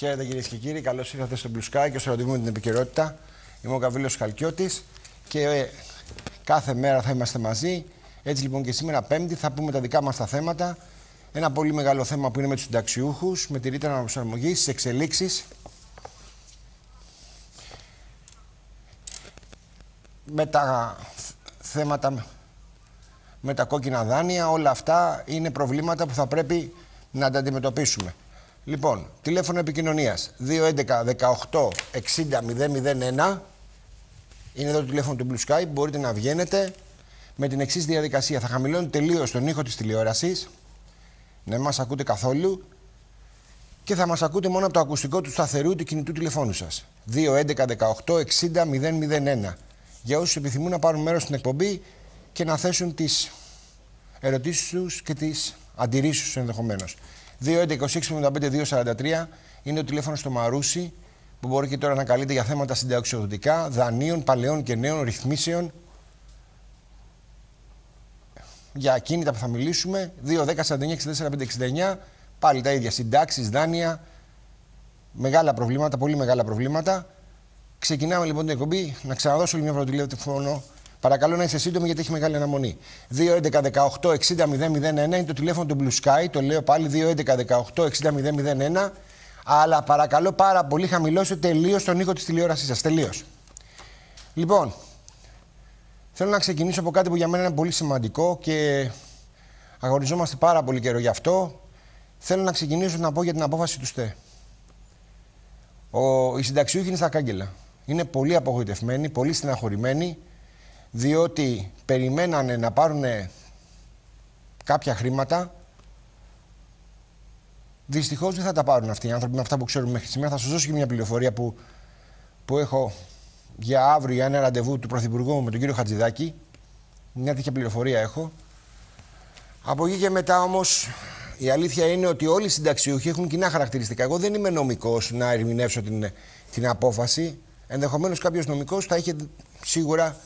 Χαίρετε κυρίες και κύριοι, καλώς ήρθατε στο Blue Sky και στο ραντεβού με την επικαιρότητα. Είμαι ο Γαβρίλο Χαλκιώτης και ε, κάθε μέρα θα είμαστε μαζί. Έτσι λοιπόν και σήμερα Πέμπτη θα πούμε τα δικά μας τα θέματα. Ένα πολύ μεγάλο θέμα που είναι με τους συνταξιούχους, με τη ρήτρα αναπροσαρμογής, τις εξελίξεις. Με τα θέματα με τα κόκκινα δάνεια, όλα αυτά είναι προβλήματα που θα πρέπει να τα αντιμετωπίσουμε. Λοιπόν, τηλέφωνο επικοινωνίας 211 18 60 001. Είναι εδώ το τηλέφωνο του Blue Sky. Μπορείτε να βγαίνετε με την εξής διαδικασία. Θα χαμηλώνει τελείως τον ήχο της τηλεόρασης. Να μας ακούτε καθόλου. Και θα μας ακούτε μόνο από το ακουστικό του σταθερού του κινητού τηλεφώνου σας. 211 18 60 001. Για όσους επιθυμούν να πάρουν μέρος στην εκπομπή και να θέσουν τις ερωτήσεις τους και τις αντιρρήσεις τους ενδεχομένως. 2.11.26.75.243 είναι το τηλέφωνο στο Μαρούσι που μπορεί και τώρα να καλείτε για θέματα συνταξιοδοτικά, δανείων, παλαιών και νέων ρυθμίσεων. Για ακίνητα που θα μιλήσουμε, 2.10.49.64.569, πάλι τα ίδια, συντάξεις, δάνεια, μεγάλα προβλήματα, πολύ μεγάλα προβλήματα. Ξεκινάμε λοιπόν την εκπομπή, να ξαναδώσω λίγο μια φορά τηλέφωνο Παρακαλώ να είστε σύντομοι γιατί έχει μεγάλη αναμονή. 2.11.18.60.001 είναι το τηλέφωνο του Blue Sky. Το λέω πάλι 2.11.18.60.001. Αλλά παρακαλώ πάρα πολύ χαμηλώστε τελείως τον ήχο της τηλεόρασής σας. Τελείως. Λοιπόν, θέλω να ξεκινήσω από κάτι που για μένα είναι πολύ σημαντικό και αγωνιζόμαστε πάρα πολύ καιρό γι' αυτό. Θέλω να ξεκινήσω να πω για την απόφαση του ΣΤΕ. Ο, οι συνταξιούχοι είναι στα κάγκελα. Είναι πολύ απογοητευμένοι, πολύ στεναχωρημένοι διότι περιμένανε να πάρουν κάποια χρήματα. Δυστυχώς δεν θα τα πάρουν αυτοί οι άνθρωποι με αυτά που ξέρουμε μέχρι σήμερα. Θα σα δώσω και μια πληροφορία που, που έχω για αύριο για ένα ραντεβού του Πρωθυπουργού με τον κύριο Χατζηδάκη. Μια τέτοια πληροφορία έχω. Από εκεί και μετά όμως η αλήθεια είναι ότι όλοι οι συνταξιούχοι έχουν κοινά χαρακτηριστικά. Εγώ δεν είμαι νομικός να ερμηνεύσω την, την απόφαση. Ενδεχομένως κάποιος νομικός θα είχε σίγουρα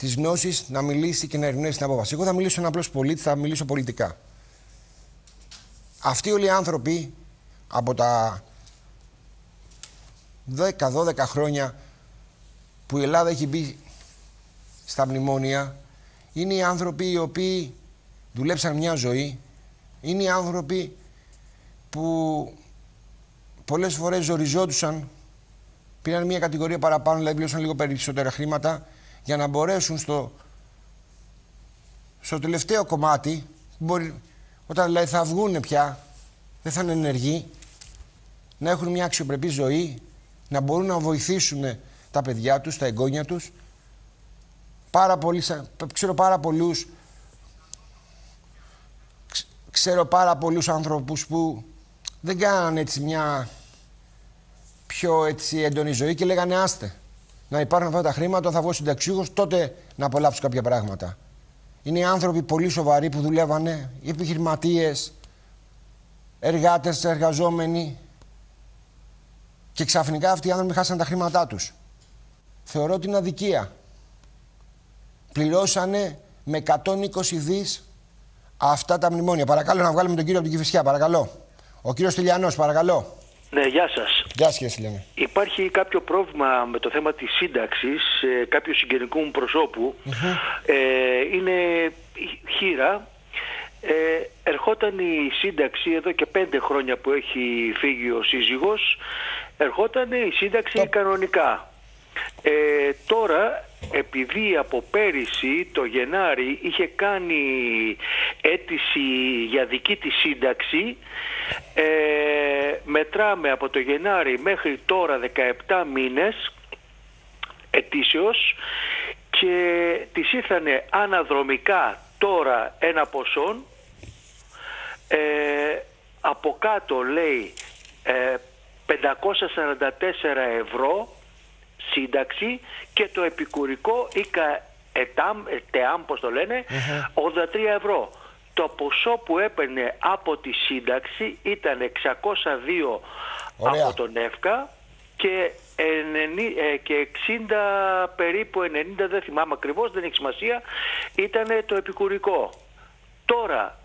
τι γνώσει να μιλήσει και να ερμηνεύσει την απόφαση. Εγώ θα μιλήσω ένα απλό πολίτη, θα μιλήσω πολιτικά. Αυτοί όλοι οι άνθρωποι από τα 10-12 χρόνια που η Ελλάδα έχει μπει στα μνημόνια είναι οι άνθρωποι οι οποίοι δουλέψαν μια ζωή, είναι οι άνθρωποι που πολλές φορές ζοριζόντουσαν, πήραν μια κατηγορία παραπάνω, δηλαδή πλήρωσαν λίγο περισσότερα χρήματα για να μπορέσουν στο, στο τελευταίο κομμάτι, μπορεί, όταν δηλαδή θα βγουν πια, δεν θα είναι ενεργοί, να έχουν μια αξιοπρεπή ζωή, να μπορούν να βοηθήσουν τα παιδιά τους, τα εγγόνια τους. Πάρα πολλοί, ξέρω πάρα πολλούς ξέρω πάρα πολλούς άνθρωπους που δεν κάνανε έτσι μια πιο έτσι έντονη ζωή και λέγανε άστε να υπάρχουν αυτά τα χρήματα, θα βγω συνταξιούχος, τότε να απολαύσω κάποια πράγματα. Είναι άνθρωποι πολύ σοβαροί που δουλεύανε, επιχειρηματίες, εργάτες, εργαζόμενοι. Και ξαφνικά αυτοί οι άνθρωποι χάσαν τα χρήματά τους. Θεωρώ ότι είναι αδικία. Πληρώσανε με 120 δις αυτά τα μνημόνια. Παρακαλώ να βγάλουμε τον κύριο από την Κυφυσιά, παρακαλώ. Ο κύριος Τηλιανό, παρακαλώ. Ναι, γεια σας. Γεια σας, λέμε. Υπάρχει κάποιο πρόβλημα με το θέμα της σύνταξης ε, κάποιου συγγενικού μου προσωπου Ε, είναι χείρα. Ε, ερχόταν η σύνταξη εδώ και πέντε χρόνια που έχει φύγει ο σύζυγος ερχόταν η σύνταξη κανονικά ε, τώρα επειδή από πέρυσι το Γενάρη είχε κάνει αίτηση για δική της σύνταξη ε, μετράμε από το Γενάρη μέχρι τώρα 17 μήνες ετήσεως και της ήρθανε αναδρομικά τώρα ένα ποσό ε, από κάτω λέει ε, 544 ευρώ σύνταξη και το επικουρικό ή ετάμ, τεάμ, πώς το λένε, 83 ευρώ. Το ποσό που έπαιρνε από τη σύνταξη ήταν 602 από τον ΕΦΚΑ και, 90, ε, και 60 περίπου 90 δεν θυμάμαι ακριβώς, δεν έχει σημασία, ήταν το επικουρικό. Τώρα,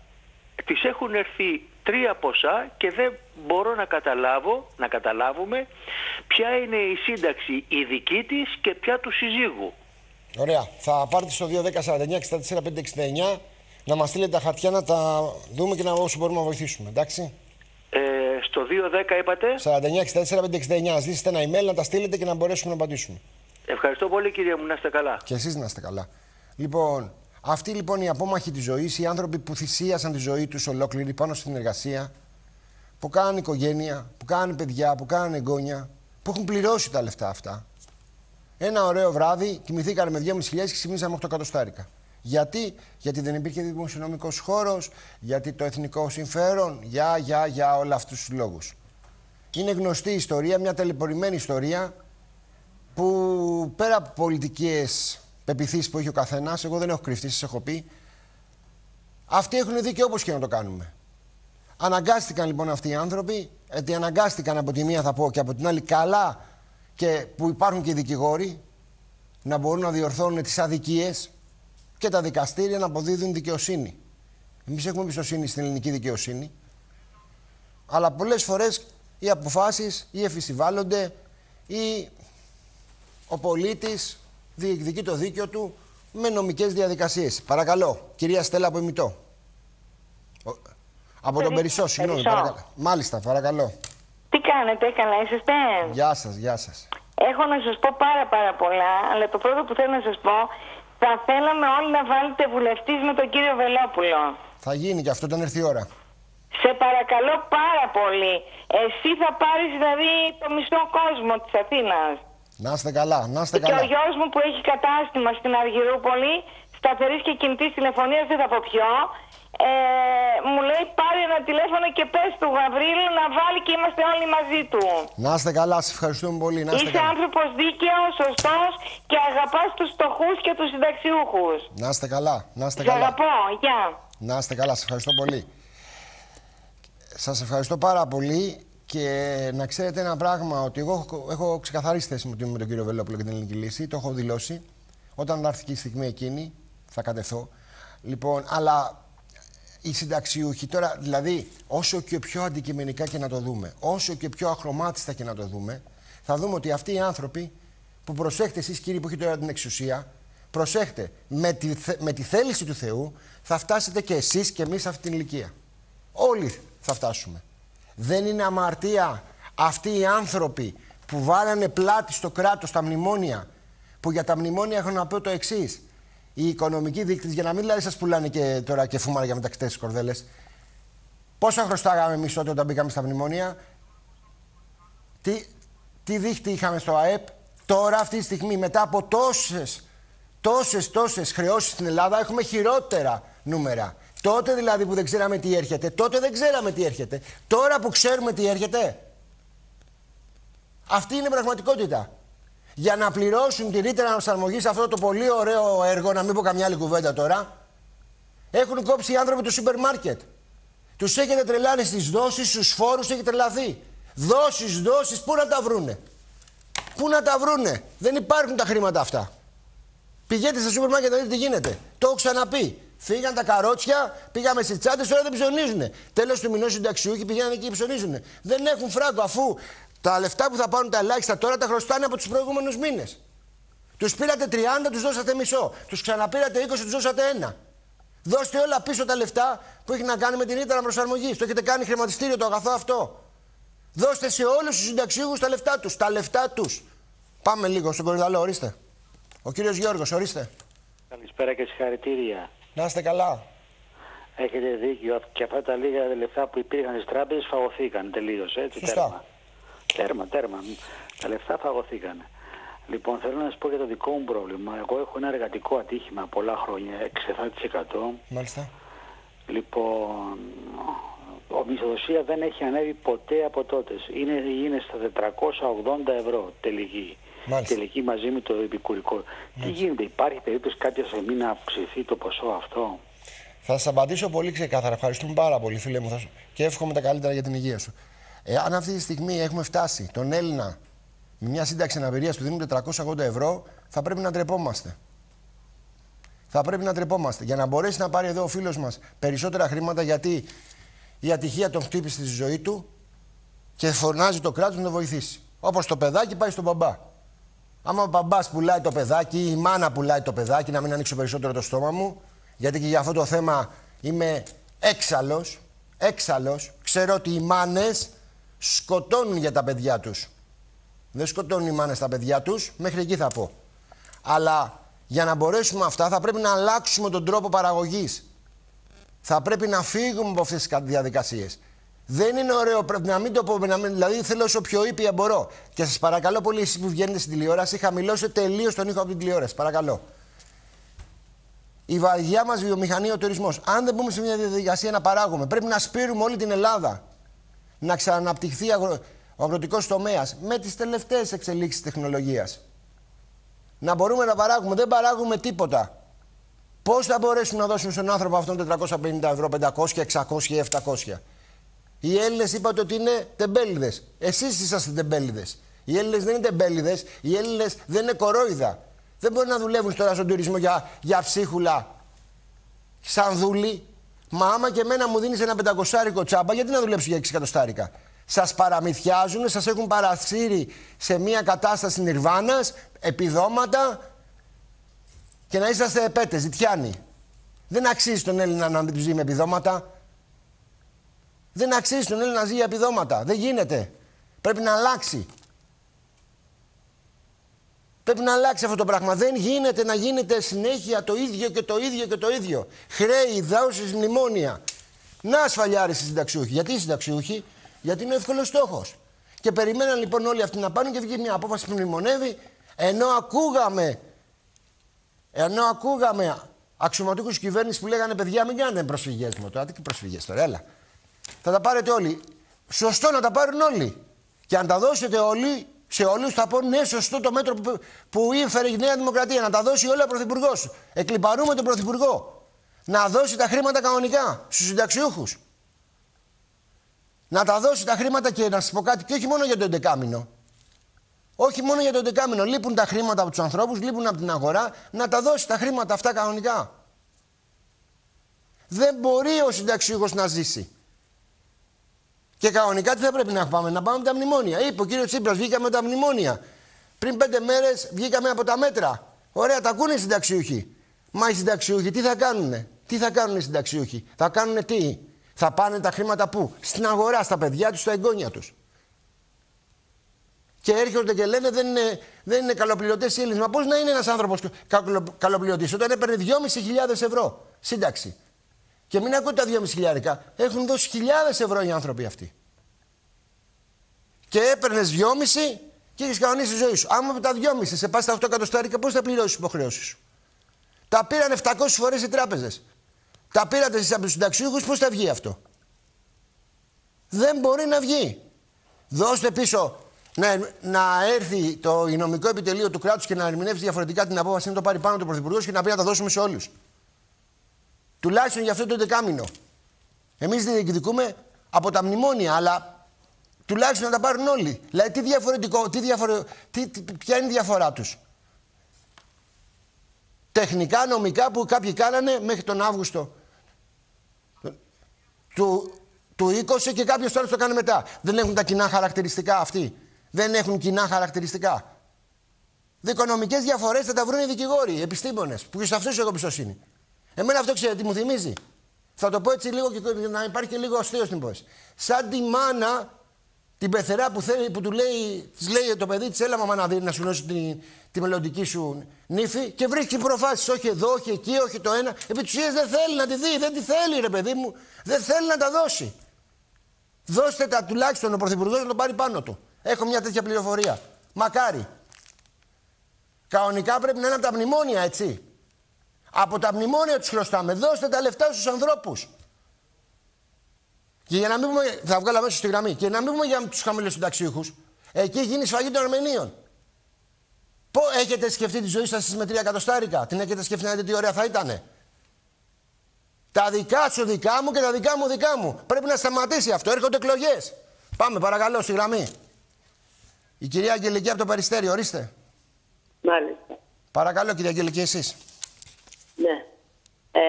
τις έχουν έρθει τρία ποσά και δεν μπορώ να καταλάβω, να καταλάβουμε ποια είναι η σύνταξη η δική της και ποια του συζύγου. Ωραία. Θα πάρετε στο 2-10-49-64-569 να μας στείλετε τα χαρτιά να τα δούμε και να όσο μπορούμε να βοηθήσουμε. Εντάξει; Ε, στο 2-10 είπατε. 49-64-569. Ζήσετε ένα email να τα στείλετε και να μπορέσουμε να απαντήσουμε. Ευχαριστώ πολύ κύριε μου, να είστε καλά. Και εσείς να είστε καλά. Λοιπόν, αυτοί λοιπόν οι απόμαχοι της ζωής, οι άνθρωποι που θυσίασαν τη ζωή τους ολόκληρη πάνω στην εργασία, που κάνουν οικογένεια, που κάνουν παιδιά, που κάνουν εγγόνια, που έχουν πληρώσει τα λεφτά αυτά. Ένα ωραίο βράδυ κοιμηθήκαμε με 2.500 και ξυπνήσαμε 8 εκατοστάρικα. Γιατί; Γιατί δεν υπήρχε δημοσιονομικός χώρος, γιατί το εθνικό συμφέρον, για, για, για όλα αυτούς τους λόγους. Είναι γνωστή ιστορία, μια τελεπορημένη ιστορία που πέρα από πολιτικές πεπιθήσεις που έχει ο καθένας, εγώ δεν έχω κρυφτείς, σας έχω πει, αυτοί έχουν δίκιο όπως και να το κάνουμε. Αναγκάστηκαν λοιπόν αυτοί οι άνθρωποι, γιατί αναγκάστηκαν από τη μία θα πω και από την άλλη καλά και που υπάρχουν και δικηγόροι να μπορούν να διορθώνουν τις αδικίες και τα δικαστήρια να αποδίδουν δικαιοσύνη. Εμείς έχουμε εμπιστοσύνη στην ελληνική δικαιοσύνη, αλλά πολλές φορές οι αποφάσεις ή εφησιβάλλονται ή ο πολίτης διεκδικεί το δίκαιο του με νομικές διαδικασίες. Παρακαλώ, κυρία Στέλλα από ημιτό. Από τον Περισσό, συγγνώμη. Παρακαλώ. Μάλιστα, παρακαλώ. Τι κάνετε, καλά είσαστε; Γεια σας, γεια σας. Έχω να σας πω πάρα πάρα πολλά, αλλά το πρώτο που θέλω να σας πω, θα θέλαμε όλοι να βάλετε βουλευτής με τον κύριο Βελόπουλο. Θα γίνει και αυτό όταν έρθει η ώρα. Σε παρακαλώ πάρα πολύ. Εσύ θα πάρεις δηλαδή το μισό κόσμο της Αθήνας. Να είστε καλά, να είστε Και καλά. ο γιος μου που έχει κατάστημα στην Αργυρούπολη, σταθερής και κινητής τηλεφωνίας, δεν θα πω ποιο, ε, μου λέει πάρε ένα τηλέφωνο και πες του Γαβρίλου να βάλει και είμαστε όλοι μαζί του. Να είστε καλά, σας ευχαριστούμε πολύ. Να είστε Είσαι καλά. άνθρωπος δίκαιος, σωστός και αγαπάς τους φτωχούς και τους συνταξιούχους. Να είστε καλά, να είστε Σε καλά. αγαπώ, γεια. Να είστε καλά, σας ευχαριστώ πολύ. Σας ευχαριστώ πάρα πολύ και να ξέρετε ένα πράγμα ότι εγώ έχω, έχω ξεκαθαρίσει θέση μου με τον κύριο Βελόπουλο και την ελληνική λύση, το έχω δηλώσει. Όταν θα έρθει και η στιγμή εκείνη θα κατεθώ. Λοιπόν, αλλά οι συνταξιούχοι τώρα, δηλαδή, όσο και πιο αντικειμενικά και να το δούμε, όσο και πιο αχρωμάτιστα και να το δούμε, θα δούμε ότι αυτοί οι άνθρωποι που προσέχετε εσείς κύριοι που έχετε τώρα την εξουσία, προσέχτε, με τη, θε- με τη θέληση του Θεού θα φτάσετε και εσείς και εμείς σε αυτή την ηλικία. Όλοι θα φτάσουμε. Δεν είναι αμαρτία αυτοί οι άνθρωποι που βάλανε πλάτη στο κράτος τα μνημόνια, που για τα μνημόνια έχω να πω το εξής. Οι οικονομικοί δείκτες, για να μην δηλαδή σας πουλάνε και τώρα και φούμαρα για μεταξυτές κορδέλες, πόσα χρωστάγαμε εμείς τότε όταν μπήκαμε στα μνημόνια, τι, τι δίχτυ είχαμε στο ΑΕΠ, τώρα αυτή τη στιγμή μετά από τόσες, τόσες, τόσες χρεώσεις στην Ελλάδα έχουμε χειρότερα νούμερα. Τότε δηλαδή που δεν ξέραμε τι έρχεται, τότε δεν ξέραμε τι έρχεται. Τώρα που ξέρουμε τι έρχεται, αυτή είναι η πραγματικότητα. Για να πληρώσουν τη ρήτρα ανασαρμογή σε αυτό το πολύ ωραίο έργο, να μην πω καμιά άλλη κουβέντα τώρα, έχουν κόψει οι άνθρωποι του σούπερ μάρκετ. Τους έχετε τρελάνει στις δόσεις, στους φόρους, έχετε τρελαθεί. Δόσεις, δόσεις, πού να τα βρούνε; Πού να τα βρούνε; Δεν υπάρχουν τα χρήματα αυτά. Πηγαίνετε στα σούπερ μάρκετ να δείτε τι γίνεται. Το έχω ξαναπεί. Φύγαν τα καρότσια, πήγαμε στις τσάντες, τώρα δεν ψωνίζουν. Τέλος του μηνός οι συνταξιούχοι πηγαίνουν εκεί και ψωνίζουν. Δεν έχουν φράγκο αφού τα λεφτά που θα πάρουν τα ελάχιστα τώρα τα χρωστάνε από τους προηγούμενους μήνες. Τους πήρατε 30, τους δώσατε μισό. Τους ξαναπήρατε 20, τους δώσατε ένα. Δώστε όλα πίσω τα λεφτά που έχει να κάνει με την ήττα προσαρμογή. Το έχετε κάνει χρηματιστήριο το αγαθό αυτό. Δώστε σε όλους τους συνταξιούχους τα λεφτά τους. Τα λεφτά τους. Πάμε λίγο στον κορυδαλό, ορίστε. Ο κύριος Γιώργος, ορίστε. Καλησπέρα και συγχαρητήρια. Να είστε καλά. Έχετε δίκιο. Και αυτά τα λίγα λεφτά που υπήρχαν στις τράπεζες φαγωθήκαν τελείως. Έτσι, Σωστά. τέρμα. Τέρμα, τέρμα. Τα λεφτά φαγωθήκαν. Λοιπόν, θέλω να σας πω για το δικό μου πρόβλημα. Εγώ έχω ένα εργατικό ατύχημα πολλά χρόνια, 6-7%. Μάλιστα. Λοιπόν, ο μισθοδοσία δεν έχει ανέβει ποτέ από τότε. Είναι, είναι στα 480 ευρώ τελική. Μάλιστα. Τελική μαζί με το επικουρικό. Τι γίνεται, υπάρχει περίπτωση κάποια στιγμή να αυξηθεί το ποσό αυτό; Θα σας απαντήσω πολύ ξεκάθαρα. Ευχαριστούμε πάρα πολύ, φίλε μου. Θα σου- Και εύχομαι τα καλύτερα για την υγεία σου. Εάν αυτή τη στιγμή έχουμε φτάσει τον Έλληνα με μια σύνταξη αναπηρίας του δίνουν 480 ευρώ, θα πρέπει να ντρεπόμαστε. Θα πρέπει να ντρεπόμαστε. Για να μπορέσει να πάρει εδώ ο φίλος μας περισσότερα χρήματα, γιατί η ατυχία τον χτύπησε στη ζωή του και φωνάζει το κράτος να το βοηθήσει. Όπως το παιδάκι πάει στον μπαμπά. Άμα ο μπαμπάς πουλάει το παιδάκι ή η μάνα πουλάει το παιδάκι, να μην ανοίξω περισσότερο το στόμα μου, γιατί και για αυτό το θέμα είμαι έξαλλος. Έξαλλος. Ξέρω ότι οι μάνες σκοτώνουν για τα παιδιά τους. Δεν σκοτώνουν οι μάνες τα παιδιά τους, μέχρι εκεί θα πω. Αλλά για να μπορέσουμε αυτά θα πρέπει να αλλάξουμε τον τρόπο παραγωγής. Θα πρέπει να φύγουμε από αυτές τις διαδικασίες. Δεν είναι ωραίο, πρέπει να μην το πω, να μην, δηλαδή θέλω όσο πιο ήπια μπορώ. Και σας παρακαλώ πολύ, εσείς που βγαίνετε στην τηλεόραση, χαμηλώστε τελείως τον ήχο από την τηλεόραση. Παρακαλώ. Η βαριά μας βιομηχανία, ο τουρισμός. Αν δεν μπούμε σε μια διαδικασία να παράγουμε, πρέπει να σπείρουμε όλη την Ελλάδα. Να ξαναναπτυχθεί ο αγροτικός τομέας με τις τελευταίες εξελίξεις τεχνολογίας. Να μπορούμε να παράγουμε. Δεν παράγουμε τίποτα. Πώς θα μπορέσουμε να δώσουμε στον άνθρωπο αυτόν 450 ευρώ, 500, 600 ή 700. Οι Έλληνες είπατε ότι είναι τεμπέληδες. Εσείς είσαστε τεμπέληδες. Οι Έλληνες δεν είναι τεμπέληδες. Οι Έλληνες δεν είναι κορόιδα. Δεν μπορεί να δουλεύουν τώρα στον τουρισμό για, για ψίχουλα σαν δούλοι. Μα άμα και εμένα μου δίνεις ένα πεντακοσάρικο τσάμπα, γιατί να δουλέψω για 6 εκατοστάρικα. Σας παραμυθιάζουν, σας έχουν παρασύρει σε μια κατάσταση νιρβάνας, επιδόματα και να είσαστε επέτες, ζητιάνοι. Δεν αξίζει τον Έλληνα να ζει με επιδόματα. Δεν αξίζει τον Έλληνα να ζει για επιδόματα. Δεν γίνεται. Πρέπει να αλλάξει. Πρέπει να αλλάξει αυτό το πράγμα. Δεν γίνεται να γίνεται συνέχεια το ίδιο και το ίδιο και το ίδιο. Χρέη, δάουσει, μνημόνια. Να ασφαλιάρεις οι συνταξιούχοι. Γιατί οι συνταξιούχοι, γιατί είναι ο εύκολος στόχος. Και περιμέναν λοιπόν όλοι αυτοί να πάνε και βγήκε μια απόφαση που μνημονεύει, ενώ ακούγαμε, ενώ ακούγαμε αξιωματικού κυβέρνησης που λέγανε παιδιά, μην κάνετε προσφυγές μου τώρα. Τι προσφυγές τώρα, έλα. Θα τα πάρετε όλοι. Σωστό να τα πάρουν όλοι. Και αν τα δώσετε όλοι, σε όλους θα πω ναι, σωστό το μέτρο που, που ήφερε η Νέα Δημοκρατία. Να τα δώσει όλα ο Πρωθυπουργός. Εκλυπαρούμε τον Πρωθυπουργό. Να δώσει τα χρήματα κανονικά στους συνταξιούχους. Να τα δώσει τα χρήματα και να σας πω κάτι, και όχι μόνο για το 11 Όχι μόνο για το 11 Λείπουν τα χρήματα από τους ανθρώπους, λείπουν από την αγορά. Να τα δώσει τα χρήματα αυτά κανονικά. Δεν μπορεί ο συνταξιούχος να ζήσει. Και κανονικά τι θα πρέπει να πάμε, να πάμε με τα μνημόνια. Είπε ο κύριος Τσίπρας, βγήκαμε με τα μνημόνια. Πριν πέντε μέρες βγήκαμε από τα μέτρα. Ωραία, τα ακούνε οι συνταξιούχοι. Μα οι συνταξιούχοι τι θα κάνουν, τι θα κάνουν οι συνταξιούχοι, θα κάνουν τι, θα πάνε τα χρήματα πού, στην αγορά, στα παιδιά τους, στα εγγόνια τους. Και έρχονται και λένε δεν είναι, δεν είναι καλοπληρωτές οι Έλληνες. Μα πώς να είναι ένας άνθρωπος καλοπληρωτής όταν έπαιρνε 2.500 ευρώ σύνταξη. Και μην ακούτε τα 2.500 χιλιάρικα. Έχουν δώσει χιλιάδες ευρώ οι άνθρωποι αυτοί. Και έπαιρνες 2,5 και έχεις κανονίσει τη ζωή σου. Άμα με τα 2,5 σε πας στα 8 εκατοστάρικα, πώς θα πληρώσεις τι υποχρεώσεις σου; Τα πήραν 700 φορές οι τράπεζες. Τα πήρατε εσείς από τους συνταξιούχους, πώς θα βγει αυτό; Δεν μπορεί να βγει. Δώστε πίσω να, να έρθει το νομικό επιτελείο του κράτους και να ερμηνεύσει διαφορετικά την απόφαση να το πάρει πάνω το Πρωθυπουργός και να πει να τα δώσουμε σε όλους. Τουλάχιστον για αυτό το δεκάμινο. Εμείς δεν διεκδικούμε από τα μνημόνια, αλλά τουλάχιστον να τα πάρουν όλοι. Δηλαδή, τι διαφορετικό, τι διαφορο... τι, ποια είναι η διαφορά τους; Τεχνικά, νομικά που κάποιοι κάνανε μέχρι τον Αύγουστο του, του 20 και κάποιος τώρα το κάνει μετά. Δεν έχουν τα κοινά χαρακτηριστικά αυτοί. Δεν έχουν κοινά χαρακτηριστικά. Δικονομικές διαφορές θα τα βρουν οι δικηγόροι, οι επιστήμονες, που σε αυτούς έχω εμπιστοσύνη. Εμένα αυτό ξέρετε τι μου θυμίζει. Θα το πω έτσι λίγο και να υπάρχει και λίγο αστείο στην πόση. Σαν τη μάνα, την πεθερά που, θέλει, που του λέει, της λέει το παιδί της, έλα μαμά να δει να σου δώσει τη, τη μελλοντική σου νύφη και βρίσκει προφάσεις. Όχι εδώ, όχι εκεί, όχι το ένα. Επί της δεν θέλει να τη δει, δεν τη θέλει ρε παιδί μου. Δεν θέλει να τα δώσει. Δώστε τα τουλάχιστον ο Πρωθυπουργός να το πάρει πάνω του. Έχω μια τέτοια πληροφορία. Μακάρι. Κανονικά πρέπει να είναι από τα μνημόνια, έτσι. Από τα μνημόνια τους χρωστάμε. Δώστε τα λεφτά στους ανθρώπους. Και για να μην πούμε, θα βγάλω αμέσως στη γραμμή, και να μην πούμε για τους χαμηλούς συνταξίχου, εκεί γίνει σφαγή των Αρμενίων. Πώ έχετε σκεφτεί τη ζωή σας με τρία εκατοστάρικα, την έχετε σκεφτεί να δείτε τι ωραία θα ήταν. Τα δικά σου δικά μου και τα δικά μου δικά μου. Πρέπει να σταματήσει αυτό. Έρχονται εκλογές. Πάμε, παρακαλώ, στη γραμμή. Η κυρία Αγγελική από το Περιστέρι, ορίστε. Μάλιστα. Παρακαλώ, κυρία Αγγελική, εσείς. Ναι. Ε,